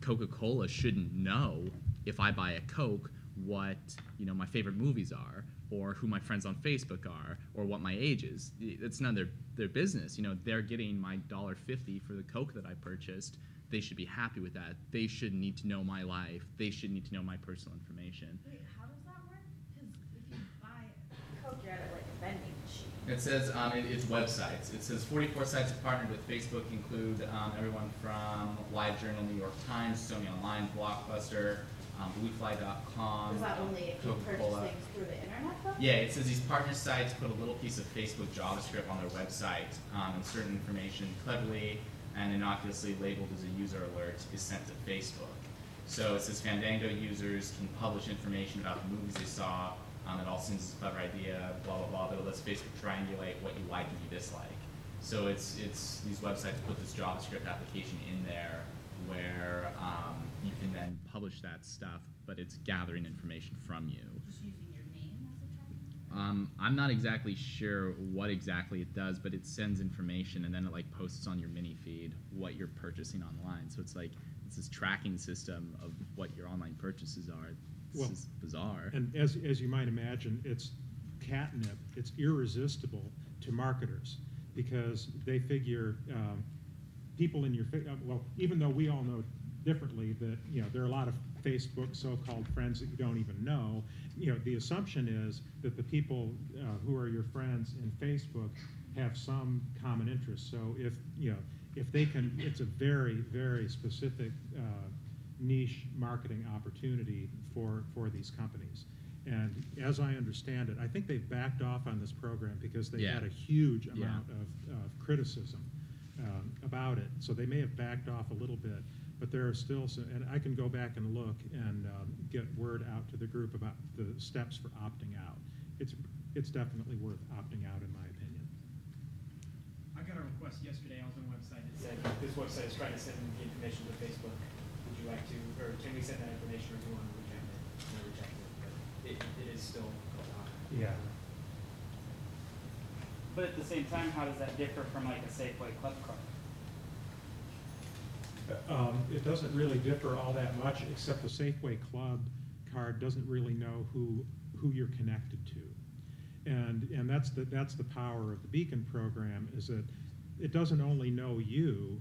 Coca-Cola shouldn't know if I buy a Coke what, you know, my favorite movies are or who my friends on Facebook are, or what my age is. It's none of their, their business. You know, they're getting my dollar fifty for the Coke that I purchased. They should be happy with that. They should need to know my life. They should need to know my personal information. Wait, how does that work? Because if you buy Coke, you're at like a vending machine. It says um, it, it's websites. It says 44 sites have partnered with Facebook, include um, everyone from LiveJournal, New York Times, Sony Online, Blockbuster, um, BlueFly.com, Is that only if you purchase things through the internet though? Yeah, it says these partner sites put a little piece of Facebook JavaScript on their website, um, and certain information cleverly and innocuously labeled as a user alert is sent to Facebook. So it says Fandango users can publish information about the movies they saw. Um, it all seems as a clever idea, blah blah blah. But it lets Facebook triangulate what you like and you dislike. So it's it's these websites put this JavaScript application in there where um, you can then publish that stuff, but it's gathering information from you. Just using your name as a tracking? Um, I'm not exactly sure what exactly it does, but it sends information and then it like posts on your mini feed what you're purchasing online. So it's like it's this tracking system of what your online purchases are. This Well, is bizarre. And as, as you might imagine, it's catnip, it's irresistible to marketers because they figure um, people in your, fa- uh, well, even though we all know differently that, you know, there are a lot of Facebook so-called friends that you don't even know, you know, the assumption is that the people uh, who are your friends in Facebook have some common interest. So if, you know, if they can, it's a very, very specific uh, niche marketing opportunity for, for these companies. And as I understand it, I think they've backed off on this program because they Yeah. had a huge Yeah. amount of, of criticism um, about it. So they may have backed off a little bit. But there are still some, and I can go back and look and um, get word out to the group about the steps for opting out. It's, it's definitely worth opting out, in my opinion. I got a request yesterday, I was on a website that said, this website is trying to send the information to Facebook. Would you like to, or can we send that information, or do you want to reject it? And I rejected it, but it, it is still going on. Yeah. But at the same time, how does that differ from like a Safeway Club card? Um, it doesn't really differ all that much, except the Safeway Club card doesn't really know who, who you're connected to. And, and that's the, that's the power of the Beacon program, is that it doesn't only know you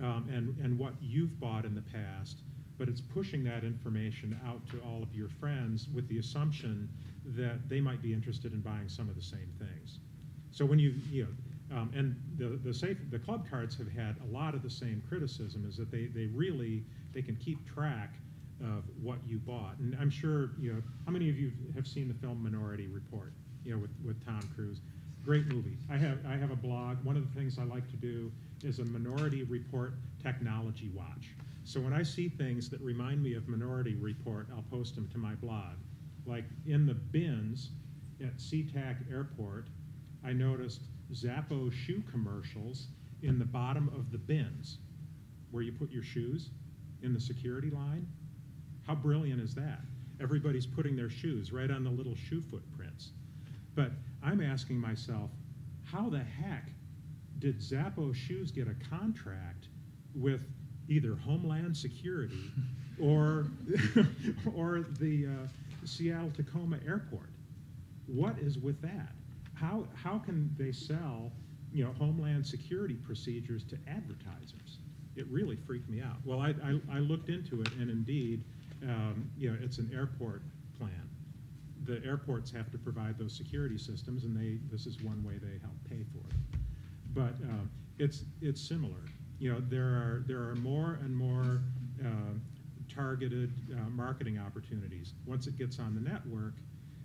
um, and, and what you've bought in the past, but it's pushing that information out to all of your friends with the assumption that they might be interested in buying some of the same things. So when you, you know, um, and the, the safe, the club cards have had a lot of the same criticism is that they, they really, they can keep track of what you bought. And I'm sure, you know, how many of you have seen the film Minority Report, you know, with, with Tom Cruise? Great movie. I have, I have a blog. One of the things I like to do is a Minority Report technology watch. So when I see things that remind me of Minority Report, I'll post them to my blog. Like in the bins at SeaTac Airport, I noticed Zappos shoe commercials in the bottom of the bins where you put your shoes in the security line. How brilliant is that? Everybody's putting their shoes right on the little shoe footprints. But I'm asking myself, how the heck did Zappos shoes get a contract with either Homeland Security or, or the uh, Seattle Tacoma Airport? What is with that? How, how can they sell, you know, homeland security procedures to advertisers? It really freaked me out. Well, I, I, I looked into it, and indeed, um, you know, it's an airport plan. The airports have to provide those security systems, and they this is one way they help pay for it. But um, it's it's similar. You know, there are there are more and more uh, targeted uh, marketing opportunities. Once it gets on the network,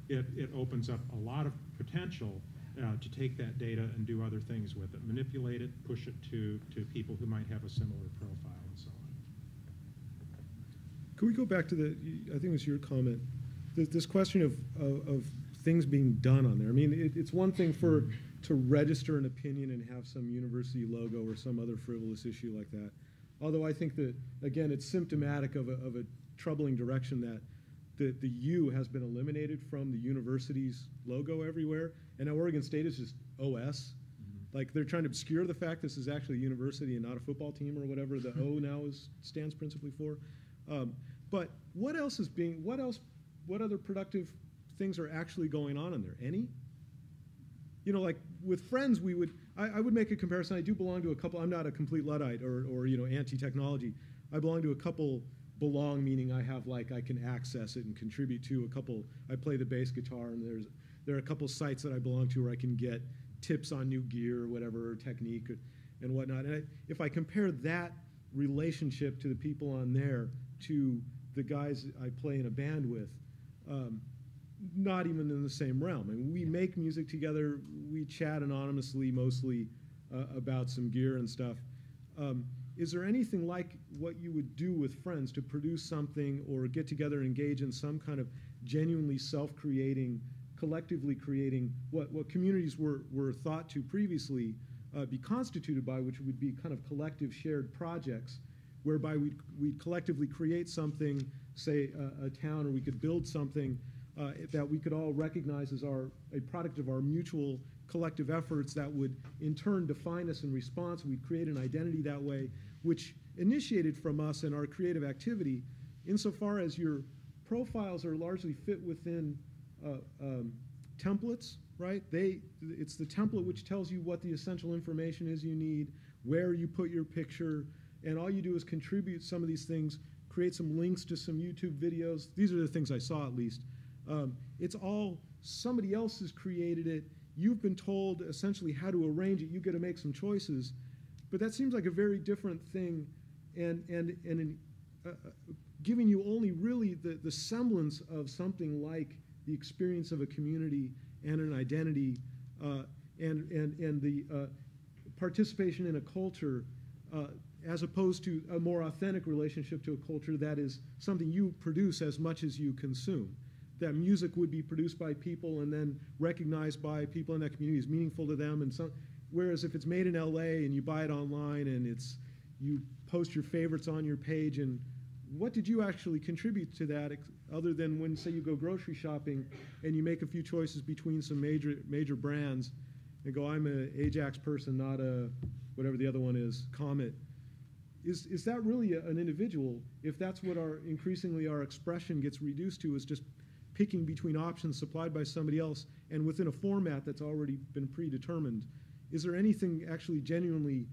it, it opens up a lot of potential uh, to take that data and do other things with it, manipulate it, push it to, to people who might have a similar profile and so on. Could we go back to the, I think it was your comment, this, this question of, of, of, things being done on there. I mean, it, it's one thing for to register an opinion and have some university logo or some other frivolous issue like that. Although I think that, again, it's symptomatic of a, of a troubling direction that the, the U has been eliminated from the university's logo everywhere, and now Oregon State is just OS. Mm-hmm. Like they're trying to obscure the fact this is actually a university and not a football team or whatever the O now is stands principally for. Um, but what else is being? What else? What other productive things are actually going on in there? Any? You know, like with friends, we would. I, I would make a comparison. I do belong to a couple. I'm not a complete luddite or, or you know anti-technology. I belong to a couple belong meaning I have like I can access it and contribute to a couple. I play the bass guitar and there's there are a couple sites that I belong to where I can get tips on new gear or whatever or technique and whatnot. And I, if I compare that relationship to the people on there to the guys I play in a band with, um, not even in the same realm. I mean, we make music together. We chat anonymously mostly uh, about some gear and stuff. Um, is there anything like what you would do with friends to produce something or get together and engage in some kind of genuinely self-creating, collectively creating what, what communities were, were thought to previously uh, be constituted by, which would be kind of collective shared projects, whereby we'd, we'd collectively create something, say a, a town, or we could build something uh, that we could all recognize as our, a product of our mutual collective efforts that would in turn define us in response. We'd create an identity that way, which initiated from us and our creative activity, insofar as your profiles are largely fit within uh, um, templates, right? They, it's the template which tells you what the essential information is you need, where you put your picture, and all you do is contribute some of these things, create some links to some YouTube videos. These are the things I saw at least. Um, it's all somebody else has created it You've been told essentially how to arrange it. You get to make some choices. But that seems like a very different thing and, and, and in, uh, uh, giving you only really the, the semblance of something like the experience of a community and an identity uh, and, and, and the uh, participation in a culture uh, as opposed to a more authentic relationship to a culture that is something you produce as much as you consume. That music would be produced by people and then recognized by people in that community as meaningful to them. And some, whereas if it's made in LA and you buy it online and it's you post your favorites on your page and what did you actually contribute to that other than when say you go grocery shopping and you make a few choices between some major major brands and go I'm a Ajax person not a whatever the other one is Comet is is that really a, an individual if that's what our increasingly our expression gets reduced to is just picking between options supplied by somebody else and within a format that's already been predetermined is there anything actually genuinely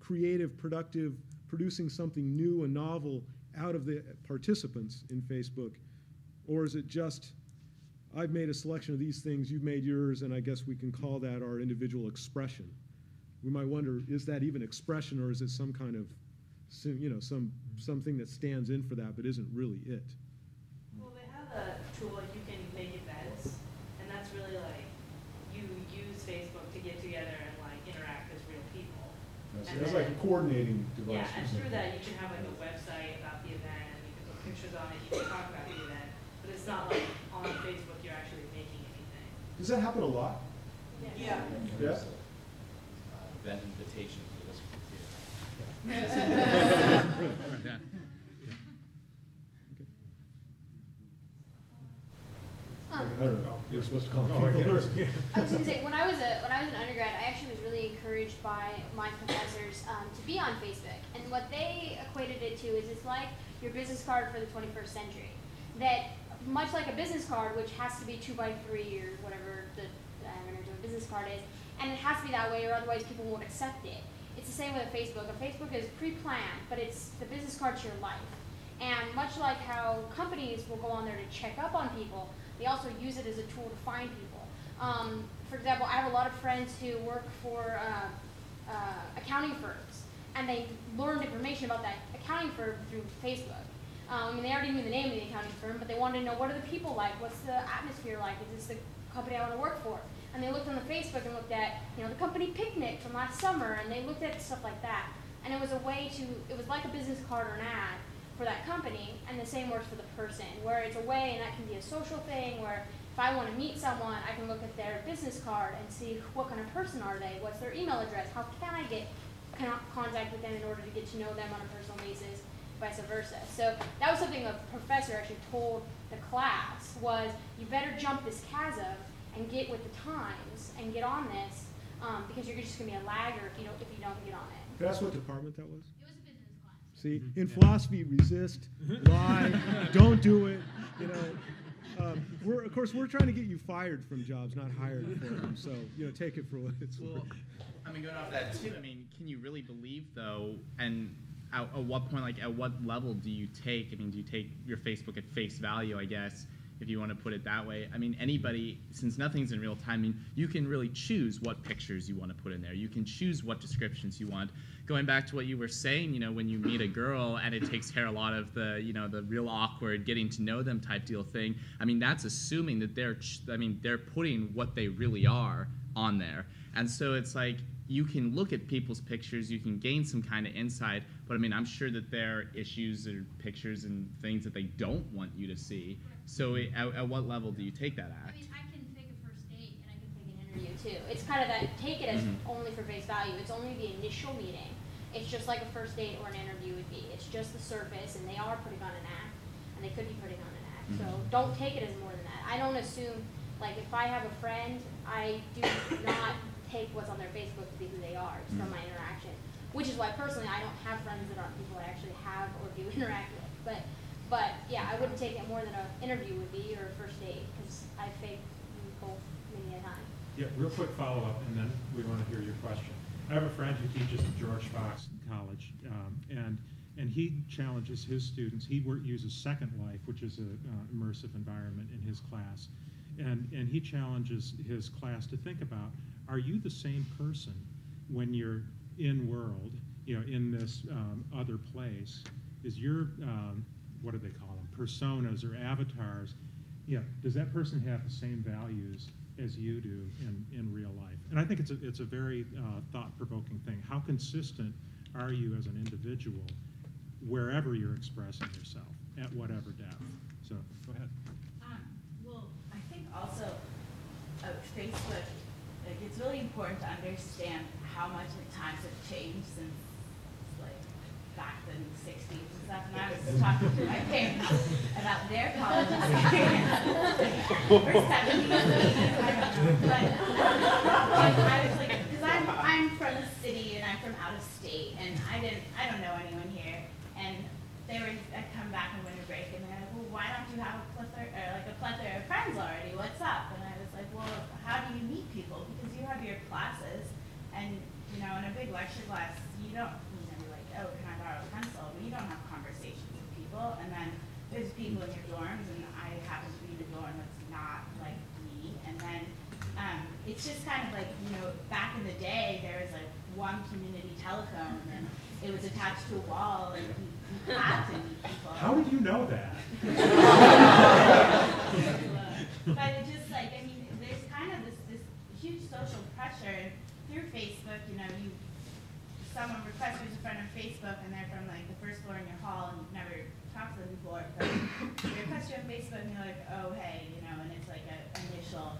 creative productive producing something new and novel out of the participants in Facebook? Or is it just, I've made a selection of these things, you've made yours, and I guess we can call that our individual expression? We might wonder, is that even expression, or is it some kind of, you know, some something that stands in for that, but isn't really it? Well, they have a tool like you can make events, and that's really like you use Facebook to get together and like interact as real people. That's, And that's then- like a coordinating device. Yeah, and through that you can have like a website about the event, and you can put pictures on it, you can talk about the event, but it's not like on Facebook you're actually making anything. Does that happen a lot? Yeah. Yeah. Uh, event invitation for this Yeah. I don't know. You're supposed to call Oh, I people guess. I was gonna say when I was a when I was an undergrad, I actually was really encouraged by my professors um, to be on Facebook, and what they equated it to is it's like your business card for the 21st century. That much like a business card, which has to be two by three or whatever the diameter of a business card is, and it has to be that way, or otherwise people won't accept it. It's the same with a Facebook. A Facebook is pre-planned, but it's the business card to your life. And much like how companies will go on there to check up on people, they also use it as a tool to find people. Um, for example, I have a lot of friends who work for uh, uh, accounting firms, and they learned information about that accounting firm through Facebook. Um, I mean, they already knew the name of the accounting firm, but they wanted to know what are the people like, what's the atmosphere like, is this the company I want to work for? And they looked on the Facebook and looked at, you know, the company picnic from last summer, and they looked at stuff like that. And it was a way to, it was like a business card or an ad for that company, and the same works for the person, where it's a way, and that can be a social thing, where if I want to meet someone, I can look at their business card and see what kind of person are they, what's their email address, how can I get contact with them in order to get to know them on a personal basis, vice versa. So that was something a professor actually told the class was you better jump this chasm and get with the times and get on this um, because you're just going to be a lagger if you don't if you don't get on it. That's what department that was? It was a business class. See, mm-hmm. in philosophy, resist, mm-hmm. lie, don't do it. You know, um, we're of course we're trying to get you fired from jobs, not hired for them. Mm-hmm. So you know, take it for what it's Well, worth. I mean, going off that too. I mean, can you really believe though? And at, at what point, like, at what level do you take? I mean, do you take your Facebook at face value? I guess if you want to put it that way. I mean, anybody, since nothing's in real time, I mean, you can really choose what pictures you want to put in there. You can choose what descriptions you want. Going back to what you were saying, you know, when you meet a girl and it takes care a lot of the, you know, the real awkward getting to know them type deal thing. I mean, that's assuming that they're, I mean, they're putting what they really are on there. And so it's like you can look at people's pictures, you can gain some kind of insight, but I mean, I'm sure that there are issues or pictures and things that they don't want you to see. So it, at, at what level do you take that act? I mean, I can take a first date and I can take an interview too. It's kind of that take it as Mhm. only for face value. It's only the initial meeting. It's just like a first date or an interview would be. It's just the surface, and they are putting on an act, and they could be putting on an act. So Mhm. don't take it as more than that. I don't assume like if I have a friend, I do not take what's on their Facebook to be who they are just from my interaction. Which is why personally I don't have friends that aren't people I actually have or do interact with. But but yeah, I wouldn't take it more than an interview would be or a first date because I faked both many a time. Yeah, real quick follow-up, and then we want to hear your question. I have a friend who teaches at George Fox College, um, and, and he challenges his students, he work, uses Second Life, which is an immersive environment in his class, and, and he challenges his class to think about, are you the same person when you're in world, you know, in this um, other place? Is your, um, what do they call them, personas or avatars, yeah, does that person have the same values as you do in, in real life? And I think it's a, it's a very uh, thought-provoking thing. How consistent are you as an individual, wherever you're expressing yourself, at whatever depth. So, go ahead. Um, well, I think also uh, Facebook, like, it's really important to understand how much the times have changed since like back in the 60s and stuff. And I was talking to my parents about their college experience or 70s, 80s, I. But I was like, because I'm I'm from the city and I'm from out of state, and I didn't I don't know anyone here, and they were I'd come back on winter break and they're like, well, why don't you have a plethora or like a plethora of friends already? What's up? And I was like, well, how do you meet people? Have your classes, and you know, in a big lecture class, you don't you know you're like, oh, can I borrow a pencil? But you don't have conversations with people, and then there's people in your dorms, and I happen to be in a dorm that's not like me, and then um, it's just kind of like you know, back in the day, there was like one community telephone, and it was attached to a wall, and you, you had to meet people. How did you know that? but it just like I mean, there's kind of this this huge social pressure through Facebook. You know, you someone requests you as a friend on Facebook, and they're from like the first floor in your hall, and you've never talked to them before. But they request you on Facebook, and you're like, oh hey, you know, and it's like an initial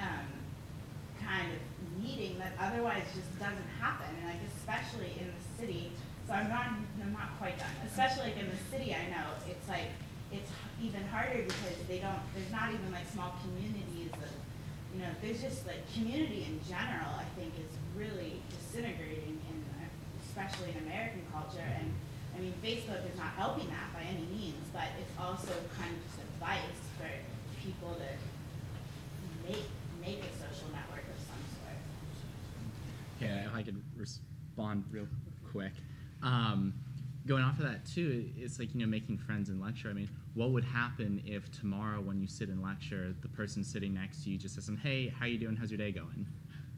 um, kind of meeting that otherwise just doesn't happen, and like especially in the city. So I'm not I'm not quite done. Especially like in the city, I know it's like it's even harder because they don't. There's not even like small communities you know, there's just like community in general. I think is really disintegrating in especially in American culture. And I mean, Facebook is not helping that by any means, but it's also kind of just advice for people to make make a social network of some sort. Okay, if I could respond real quick. Um, going off of that too, it's like you know making friends in lecture. I mean, what would happen if tomorrow when you sit in lecture, the person sitting next to you just says, "Hey, how you doing? How's your day going?"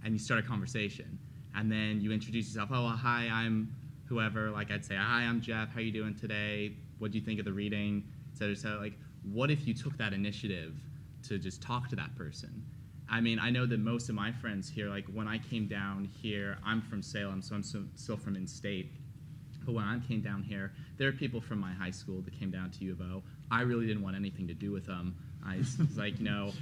And you start a conversation, and then you introduce yourself. Oh, well, hi, I'm whoever. Like I'd say, "Hi, I'm Jeff. How you doing today? What do you think of the reading?" Et cetera, et cetera. Like, what if you took that initiative to just talk to that person? I mean, I know that most of my friends here, like when I came down here, I'm from Salem, so I'm so, still from in-state. When I came down here, there are people from my high school that came down to U of O. I really didn't want anything to do with them. I was like, you know,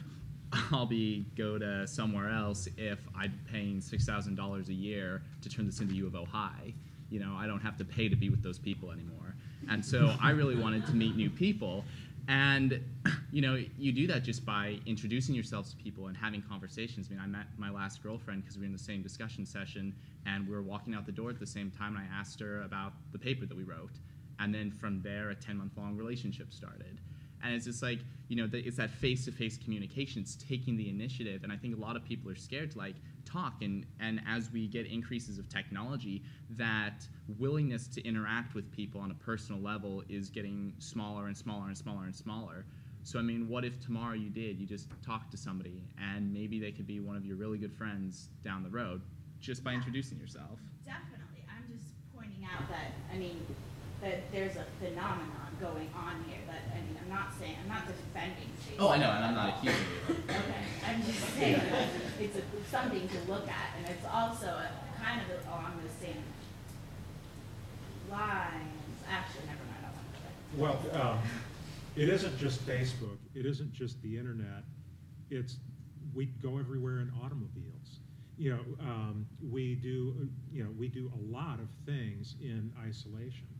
I'll be go to somewhere else if I'm paying six thousand dollars a year to turn this into U of O High. You know, I don't have to pay to be with those people anymore. And so I really wanted to meet new people. And you know, you do that just by introducing yourselves to people and having conversations. I mean, I met my last girlfriend because we were in the same discussion session, and we were walking out the door at the same time. And I asked her about the paper that we wrote, and then from there, a 10-month-long relationship started. And it's just like, you know, it's that face-to-face communication. It's taking the initiative, and I think a lot of people are scared to like talk. And and as we get increases of technology, that willingness to interact with people on a personal level is getting smaller and smaller and smaller and smaller. So I mean, what if tomorrow you did? You just talked to somebody, and maybe they could be one of your really good friends down the road, just by introducing yourself. Definitely, I'm just pointing out that I mean that there's a phenomenon going on here. That I mean, I'm not saying I'm not defending. Facebook. Oh, I know, and I'm not accusing you. okay, I'm just saying that it's, a, it's something to look at, and it's also a, kind of along the same lines. Actually, never mind. I want to say. Well, um, it isn't just Facebook. It isn't just the internet. It's we go everywhere in automobiles. You know, um, we do. You know, we do a lot of things in isolation.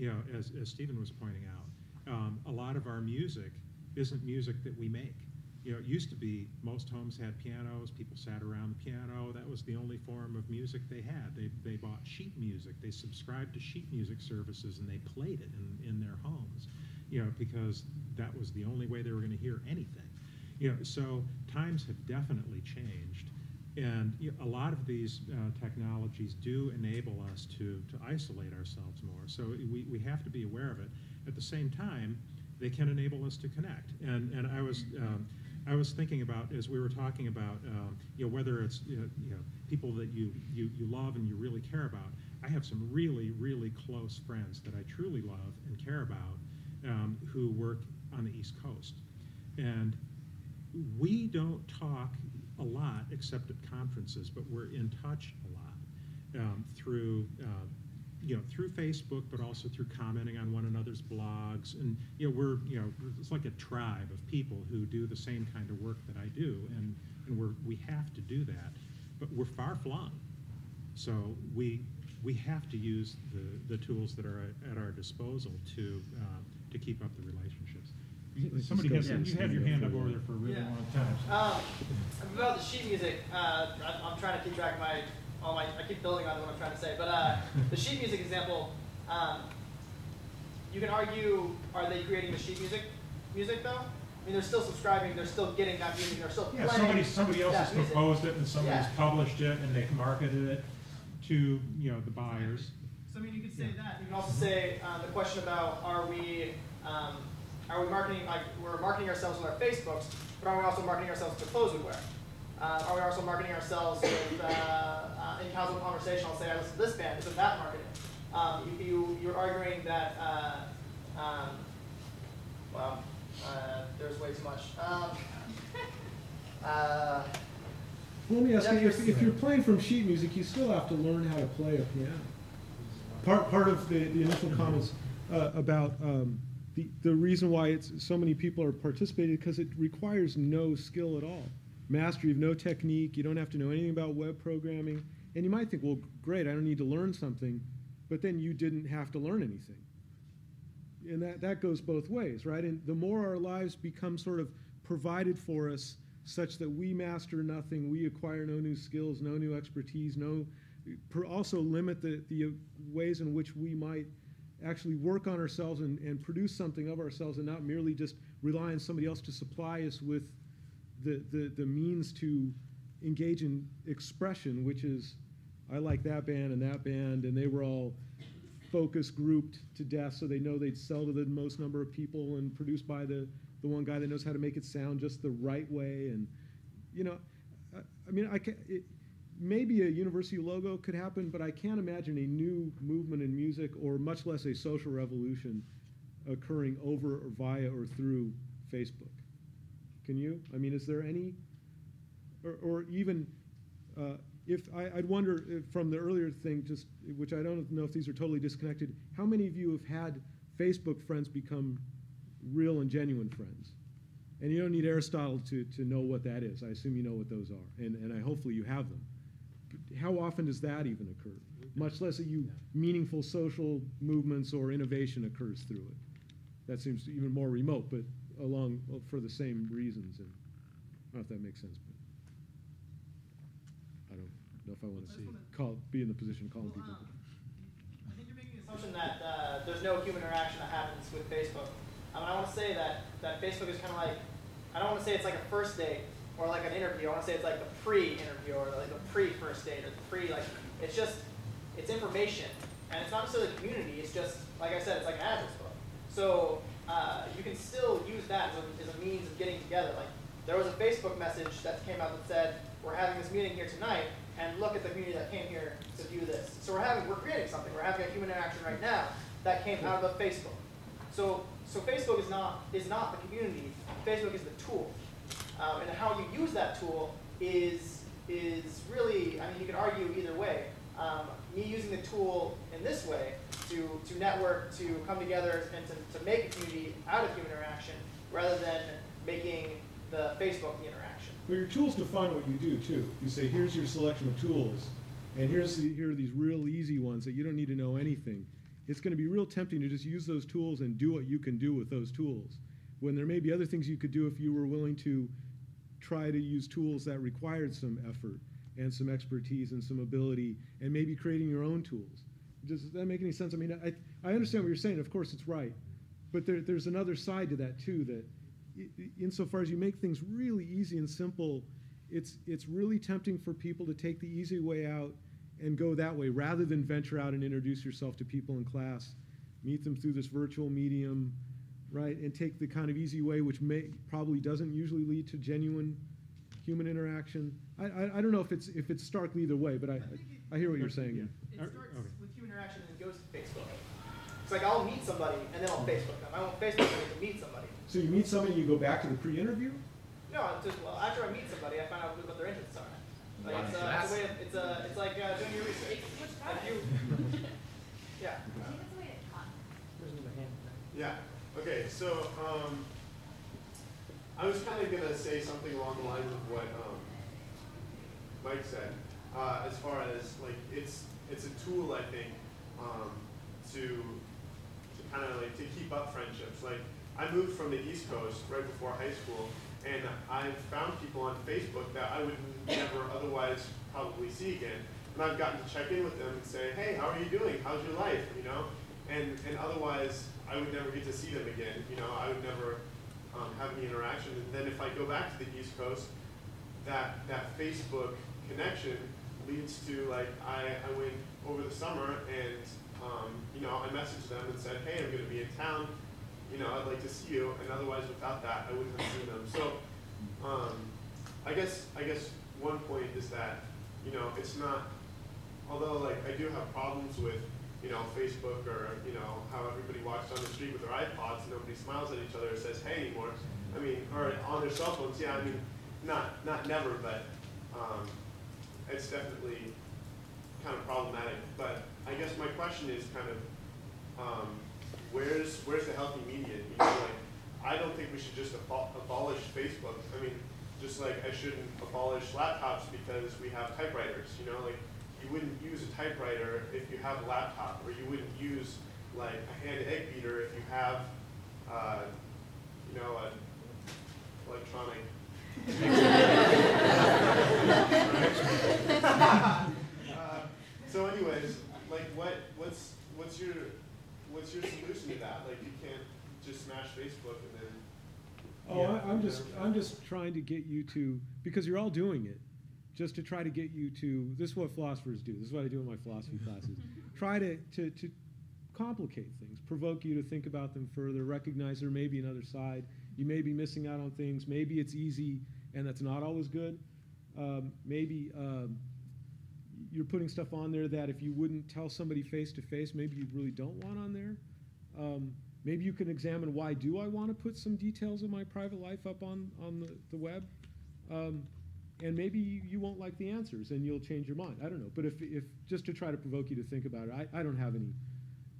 You know, as as Steven was pointing out, um, a lot of our music isn't music that we make. You know, it used to be most homes had pianos. People sat around the piano. That was the only form of music they had. They they bought sheet music. They subscribed to sheet music services and they played it in in their homes you know, because that was the only way they were going to hear anything. You know, so times have definitely changed, and a lot of these uh, technologies do enable us to to isolate ourselves more. So we, we have to be aware of it. At the same time, they can enable us to connect. And and I was. Um, I was thinking about as we were talking about, um, you know, whether it's you know, you know people that you, you you love and you really care about. I have some really really close friends that I truly love and care about, um, who work on the East Coast. And we don't talk a lot except at conferences, but we're in touch a lot um, through uh, you know, through Facebook, but also through commenting on one another's blogs. And, you know, we're, you know, it's like a tribe of people who do the same kind of work that I do. And, and we're, we have to do that. But we're far flung. So we, we have to use the, the tools that are at, our disposal to, uh, to keep up the relationships. Let's Somebody has, go you have your hand up over there for a really Yeah. long time. Um, about the sheet music, uh, I, I'm trying to keep track of my, all my, I keep building on what I'm trying to say, but uh, the sheet music example, um, you can argue, are they creating the sheet music, music though? I mean, they're still subscribing, they're still getting that music, they're still Yeah, playing somebody, somebody else that has music. proposed it and somebody's Yeah. published it and they've marketed it to, you know, the buyers. So I mean, you could say that. You can also say uh, the question about are we um, are we marketing like we're marketing ourselves with our Facebooks, but are we also marketing ourselves with the clothes we wear? Uh, are we also marketing ourselves with uh, uh, in casual conversation? I'll say I listen to this band. Isn't that marketing? Um, you, you you're arguing that uh, um, well uh, there's way too much. Um, uh, let me ask you, if, if you're playing from sheet music, you still have to learn how to play a piano. Part, part of the, the initial comments uh, about um, the, the reason why it's, so many people are participating, because it requires no skill at all. Mastery of no technique, you don't have to know anything about web programming, and you might think, well, great, I don't need to learn something, but then you didn't have to learn anything. And that, that goes both ways, right? And the more our lives become sort of provided for us such that we master nothing, we acquire no new skills, no new expertise, no, also limit the, the ways in which we might actually work on ourselves and, and produce something of ourselves and not merely just rely on somebody else to supply us with the, the, the means to engage in expression, which is, I like that band and that band, and they were all focus grouped to death so they know they'd sell to the most number of people and produced by the, the one guy that knows how to make it sound just the right way. And, you know, I, I mean, I can, it, maybe a university logo could happen, but I can't imagine a new movement in music or much less a social revolution occurring over or via or through Facebook. Can you? I mean, is there any, or, or even, uh, if I, I'd wonder if from the earlier thing, just which I don't know if these are totally disconnected, how many of you have had Facebook friends become real and genuine friends? And you don't need Aristotle to, to know what that is. I assume you know what those are, and, and I hopefully you have them. But how often does that even occur? Much less that you meaningful social movements or innovation occurs through it. That seems even more remote, but along well, for the same reasons. And I don't know if that makes sense, but I don't know if I want to see call be in the position of calling people. I think you're making the assumption that uh, there's no human interaction that happens with Facebook. Um, I want to say that, that Facebook is kind of like, I don't want to say it's like a first date or like an interview. I want to say it's like the pre-interview or like a pre-first date or the pre, like, it's just, it's information. And it's not necessarily community, it's just, like I said, it's like an address book. So uh, you can still use that as a, as a means of getting together. Like, there was a Facebook message that came out that said, we're having this meeting here tonight, and look at the community that came here to view this. So we're having, we're creating something. We're having a human interaction right now that came out of a Facebook. So, so Facebook is not is not the community. Facebook is the tool, um, and how you use that tool is is really. I mean, you could argue either way. Um, me using the tool in this way to to network, to come together, and to, to make a community out of human interaction, rather than making the Facebook the interaction. Well, your tools define what you do too. You say, here's your selection of tools, and here's the, here are these real easy ones that you don't need to know anything. It's going to be real tempting to just use those tools and do what you can do with those tools. When there may be other things you could do if you were willing to try to use tools that required some effort and some expertise and some ability, and maybe creating your own tools. Does that make any sense? I mean, I, I understand what you're saying. Of course, it's right, but there, there's another side to that too. That insofar as you make things really easy and simple, it's it's really tempting for people to take the easy way out and go that way rather than venture out and introduce yourself to people in class, meet them through this virtual medium, right, and take the kind of easy way, which may probably doesn't usually lead to genuine human interaction. I, I, I don't know if it's if it's starkly either way, but I I, I hear what you're saying. It starts with human interaction and it goes to Facebook. It's like I'll meet somebody and then I'll Facebook them. I won't Facebook them to meet somebody. So you meet somebody, you go back to the pre-interview. No, it's just, well, after I meet somebody, I find out what their interests are. Like, Wow, it's, uh, it's a way of, it's, a, it's like uh, doing your research. Like you, Yeah. I think it's a way to con- There's another hand. Yeah. Okay. So um, I was kind of gonna say something along the lines of what um, Mike said, uh, as far as like it's it's a tool I think um, to to kind of like to keep up friendships. Like I moved from the East Coast right before high school, and I've found people on Facebook that I would never otherwise probably see again. And I've gotten to check in with them and say, hey, how are you doing? How's your life? You know, and and otherwise I would never get to see them again. You know, I would never um, have any interaction. And then if I go back to the East Coast, that that Facebook connection leads to like I, I went over the summer and um, you know I messaged them and said, hey, I'm going to be in town. You know, I'd like to see you. And otherwise, without that, I wouldn't have seen them. So, um, I guess I guess one point is that you know it's not. Although like I do have problems with you know Facebook or you know how everybody walks down the street with their iPods and nobody smiles at each other or says hey anymore. I mean, or on their cell phones. Yeah, I mean, not not never, but um, it's definitely kind of problematic. But I guess my question is kind of um, where's where's the healthy median? You know, like I don't think we should just abo- abolish Facebook. I mean, just like I shouldn't abolish laptops because we have typewriters. You know, like you wouldn't use a typewriter if you have a laptop, or you wouldn't use like a hand egg beater if you have, uh, you know, an electronic. uh, so, anyways, like, what what's what's your what's your solution to that? Like, you can't just smash Facebook and then. Oh, I, I'm just, I'm just trying to get you to, because you're all doing it, just to try to get you to, this is what philosophers do, this is what I do in my philosophy classes. Try to, to, to complicate things, provoke you to think about them further, recognize there may be another side. You may be missing out on things, maybe it's easy and that's not always good. Um, maybe um, you're putting stuff on there that if you wouldn't tell somebody face to face, maybe you really don't want on there. Um, maybe you can examine why do I want to put some details of my private life up on, on the, the web? And maybe you, you won't like the answers and you'll change your mind. I don't know. But if, if just to try to provoke you to think about it, I, I don't have any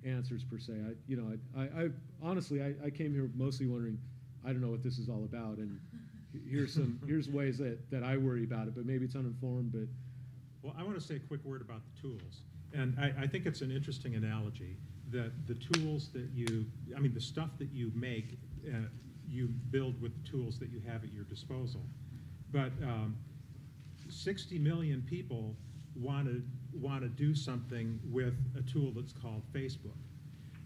answers per se. I, you know, I, I, I honestly, I, I came here mostly wondering, I don't know what this is all about. And here's some, here's ways that, that I worry about it, but maybe it's uninformed, but Well, I want to say a quick word about the tools. And I, I think it's an interesting analogy that the tools that you, I mean, the stuff that you make, uh, you build with the tools that you have at your disposal. But um, 60 million people want to want to do something with a tool that's called Facebook.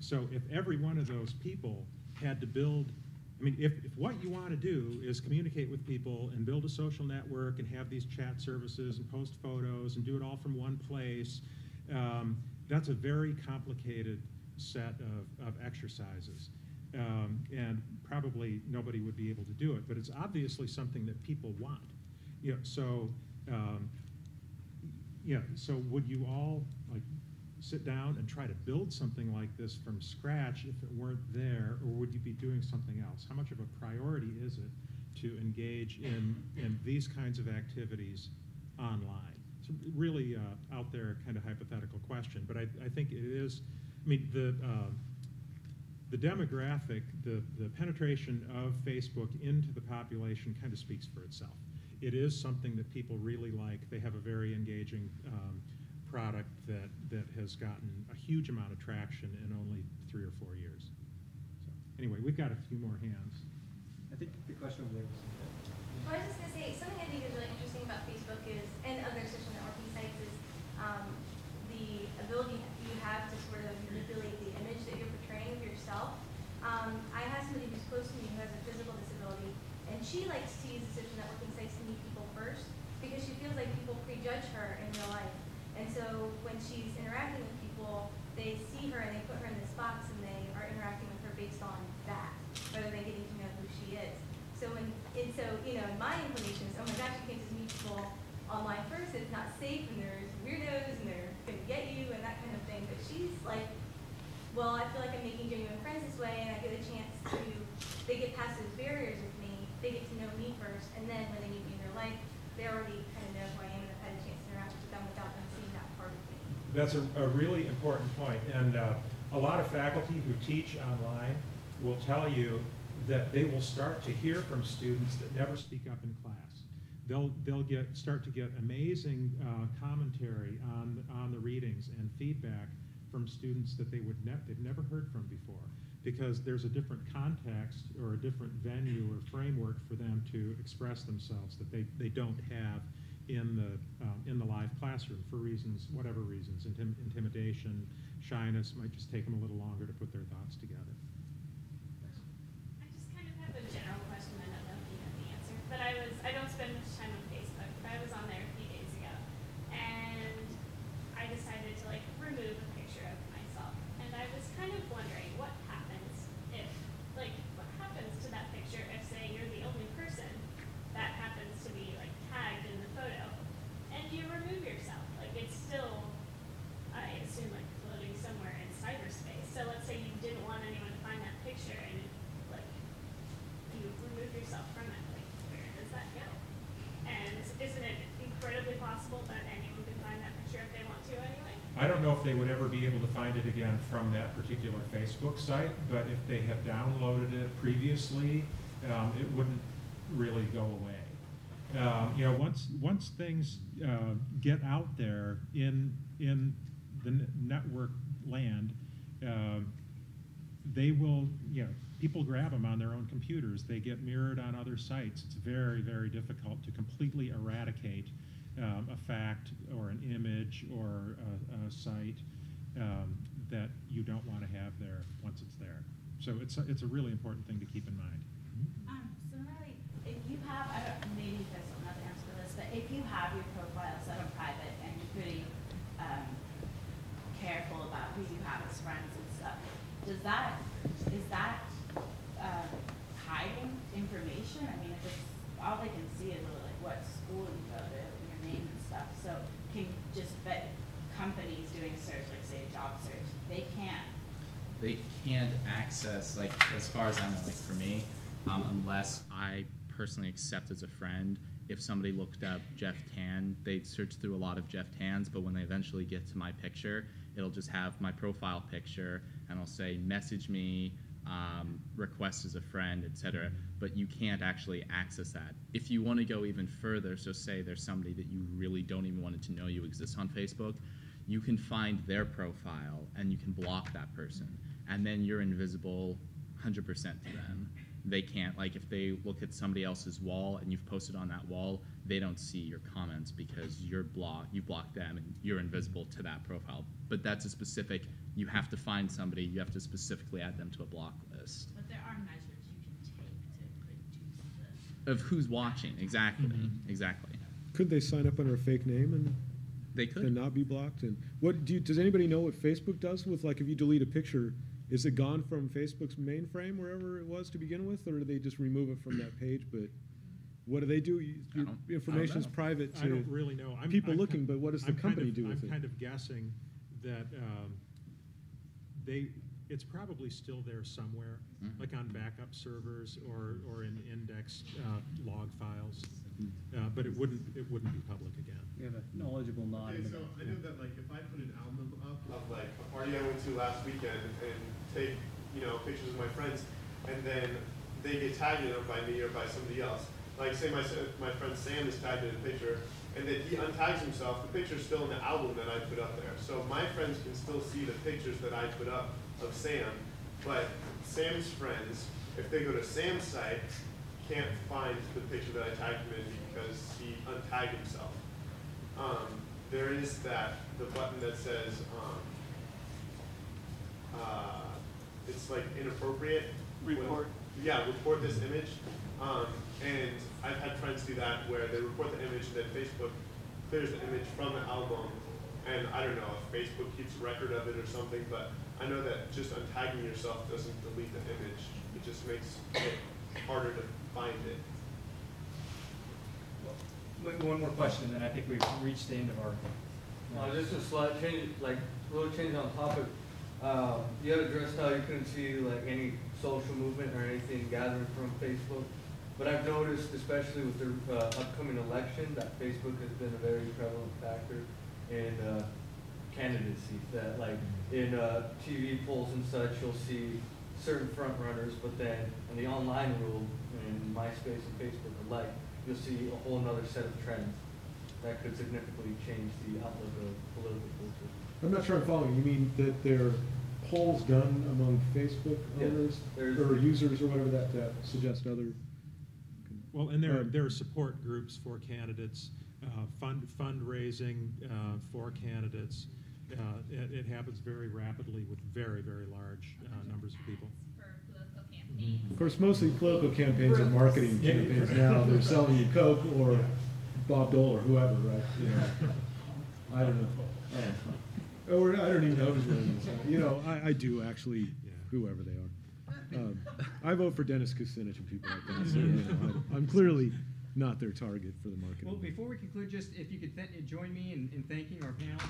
So if every one of those people had to build, I mean, if, if what you want to do is communicate with people and build a social network and have these chat services and post photos and do it all from one place, um, that's a very complicated set of, of exercises. Um, and probably nobody would be able to do it, but it's obviously something that people want. You know, so um, yeah, so would you all like sit down and try to build something like this from scratch if it weren't there, or would you be doing something else? How much of a priority is it to engage in, in these kinds of activities online? It's a really uh, out there kind of hypothetical question, but I, I think it is, I mean, the, uh, the demographic, the, the penetration of Facebook into the population kind of speaks for itself. It is something that people really like. They have a very engaging um, product that, that has gotten a huge amount of traction in only three or four years. So anyway, we've got a few more hands. I think the question over there was. Well, I was just gonna say, something I think is really interesting about Facebook is, and other social networking sites is, um, the ability you have to sort of manipulate the image that you're portraying of yourself. Um, I have somebody who's close to me who has a physical disability, and she likes to use the social networking sites to meet people first, because she feels like prejudge her in real life. And so when she's interacting with people, they see her and they put her in this box and they are interacting with her based on that, rather than getting to know who she is. So when, and so, you know, my inclination is, oh my gosh, you can't just meet people online first, it's not safe, and there's weirdos, and they're gonna get you, and that kind of thing. But she's like, well, I feel like I'm making genuine friends this way, and I get a chance to, they get past those barriers with me, they get to know me first, and then when they meet me in real life, they're already kind of know who I am, and I've had a chance to interact with them without them seeing that part of me. That's a, a really important point, and uh, a lot of faculty who teach online will tell you that they will start to hear from students that never speak up in class. They'll, they'll get, start to get amazing uh, commentary on, on the readings and feedback from students that they would ne- they've never heard from before because there's a different context or a different venue or framework for them to express themselves that they, they don't have in the, um, in the live classroom for reasons, whatever reasons, intim- intimidation, shyness, might just take them a little longer to put their thoughts together. I just kind of have a general question. I don't know if you have the answer, but I was I don't spend much time on Facebook, but I was on there a few days ago, and I decided to like remove a picture of myself, and I was kind of wondering what happens if like what happens to that picture if say you're the only person that happens to be like tagged in the photo, and you remove yourself, like it's still I assume like floating somewhere in cyberspace. So let's say you didn't want anyone to find that picture and like you remove yourself from it, like where does that go? And isn't it incredibly possible that anyone can find that picture if they want to anyway? I don't know if they would ever be able to find it again from that particular Facebook site, but if they have downloaded it previously, um, it wouldn't really go away. Um, you know, once once things uh, get out there in in the network land, um, they will, you know, people grab them on their own computers. They get mirrored on other sites. It's very, very difficult to completely eradicate um, a fact or an image or a, a site um, that you don't want to have there once it's there. So it's a, it's a really important thing to keep in mind. Um, similarly, if you have, I don't, maybe you guys don't know the answer to this, but if you have your profile set on private and you're pretty, um, careful about who you have as friends and stuff, does that, is that, um, hiding information? I mean, if it's, all they can see is like what school you go to, your name and stuff, so can just, but companies doing search, like say job search, they can't they can't access like as far as I know, like for me, um, unless I personally accept as a friend. If somebody looked up Jeff Tan, they'd search through a lot of Jeff Tans, but when they eventually get to my picture, it'll just have my profile picture and I'll say message me, um, request as a friend, etc. But you can't actually access that. If you want to go even further, so say there's somebody that you really don't even want to know you exist on Facebook, you can find their profile and you can block that person. And then you're invisible 100% to them. They can't like if they look at somebody else's wall and you've posted on that wall they don't see your comments because you're blocked you block them and you're invisible to that profile. But that's a specific you have to find somebody you have to specifically add them to a block list But there are measures you can take to reduce the. Of who's watching exactly exactly Could they sign up under a fake name and they could and not be blocked? And what do you, does anybody know what Facebook does with like if you delete a picture? Is it gone from Facebook's mainframe wherever it was to begin with, or do they just remove it from that page? But what do they do? Your don't- information's I don't know. private to I don't really know. I'm- people I'm looking, kind- but what does the I'm kind company of- do with I'm it? kind of guessing that um, they, it's probably still there somewhere, Mhm. like on backup servers or, or in indexed uh, log files. Uh, But it wouldn't, it wouldn't be public again. You have a knowledgeable nod. Okay, so the- I know that like if I put an album up of like a party I went to last weekend and take, you know, pictures of my friends and then they get tagged in them by me or by somebody else. Like say my my friend Sam is tagged in a picture and then he untags himself, the picture's still in the album that I put up there. So my friends can still see the pictures that I put up of Sam, but Sam's friends, if they go to Sam's site, can't find the picture that I tagged him in because he untagged himself. Um, there is that, the button that says, um, uh, it's like inappropriate. when- Report. Yeah, report this image. Um, and I've had friends do that where they report the image and then Facebook clears the image from the album. And I don't know if Facebook keeps a record of it or something, but I know that just untagging yourself doesn't delete the image. It just makes it harder to find it. Wait, One more question, and then I think we've reached the end of our. Uh, just a slight change, like, a little change on topic. Um, you had addressed how you couldn't see like any social movement or anything gathering from Facebook. But I've noticed, especially with the, uh, upcoming election, that Facebook has been a very prevalent factor in, uh, candidacy. That like in uh, TV polls and such, you'll see certain front runners, but then in the online world, in MySpace and Facebook alike, you'll see a whole other set of trends that could significantly change the outlook of political culture. I'm not sure I'm following. You mean that there are polls done among Facebook Yeah, owners there's- or users or whatever that, that suggest other? Well, and there, are- there are support groups for candidates, uh, fund, fundraising uh, for candidates. Uh, It, it happens very rapidly with very, very large uh, numbers of people. Of course, mostly political campaigns are marketing campaigns now. They're selling you Coke or Bob Dole or whoever, right? You know, I don't know. Uh, Or I don't even know who's running. You know, I, I do actually, whoever they are. Um, I vote for Dennis Kucinich and people like that. So, you know, I, I'm clearly not their target for the market. Well, before we conclude, just if you could join me in, in thanking our panel.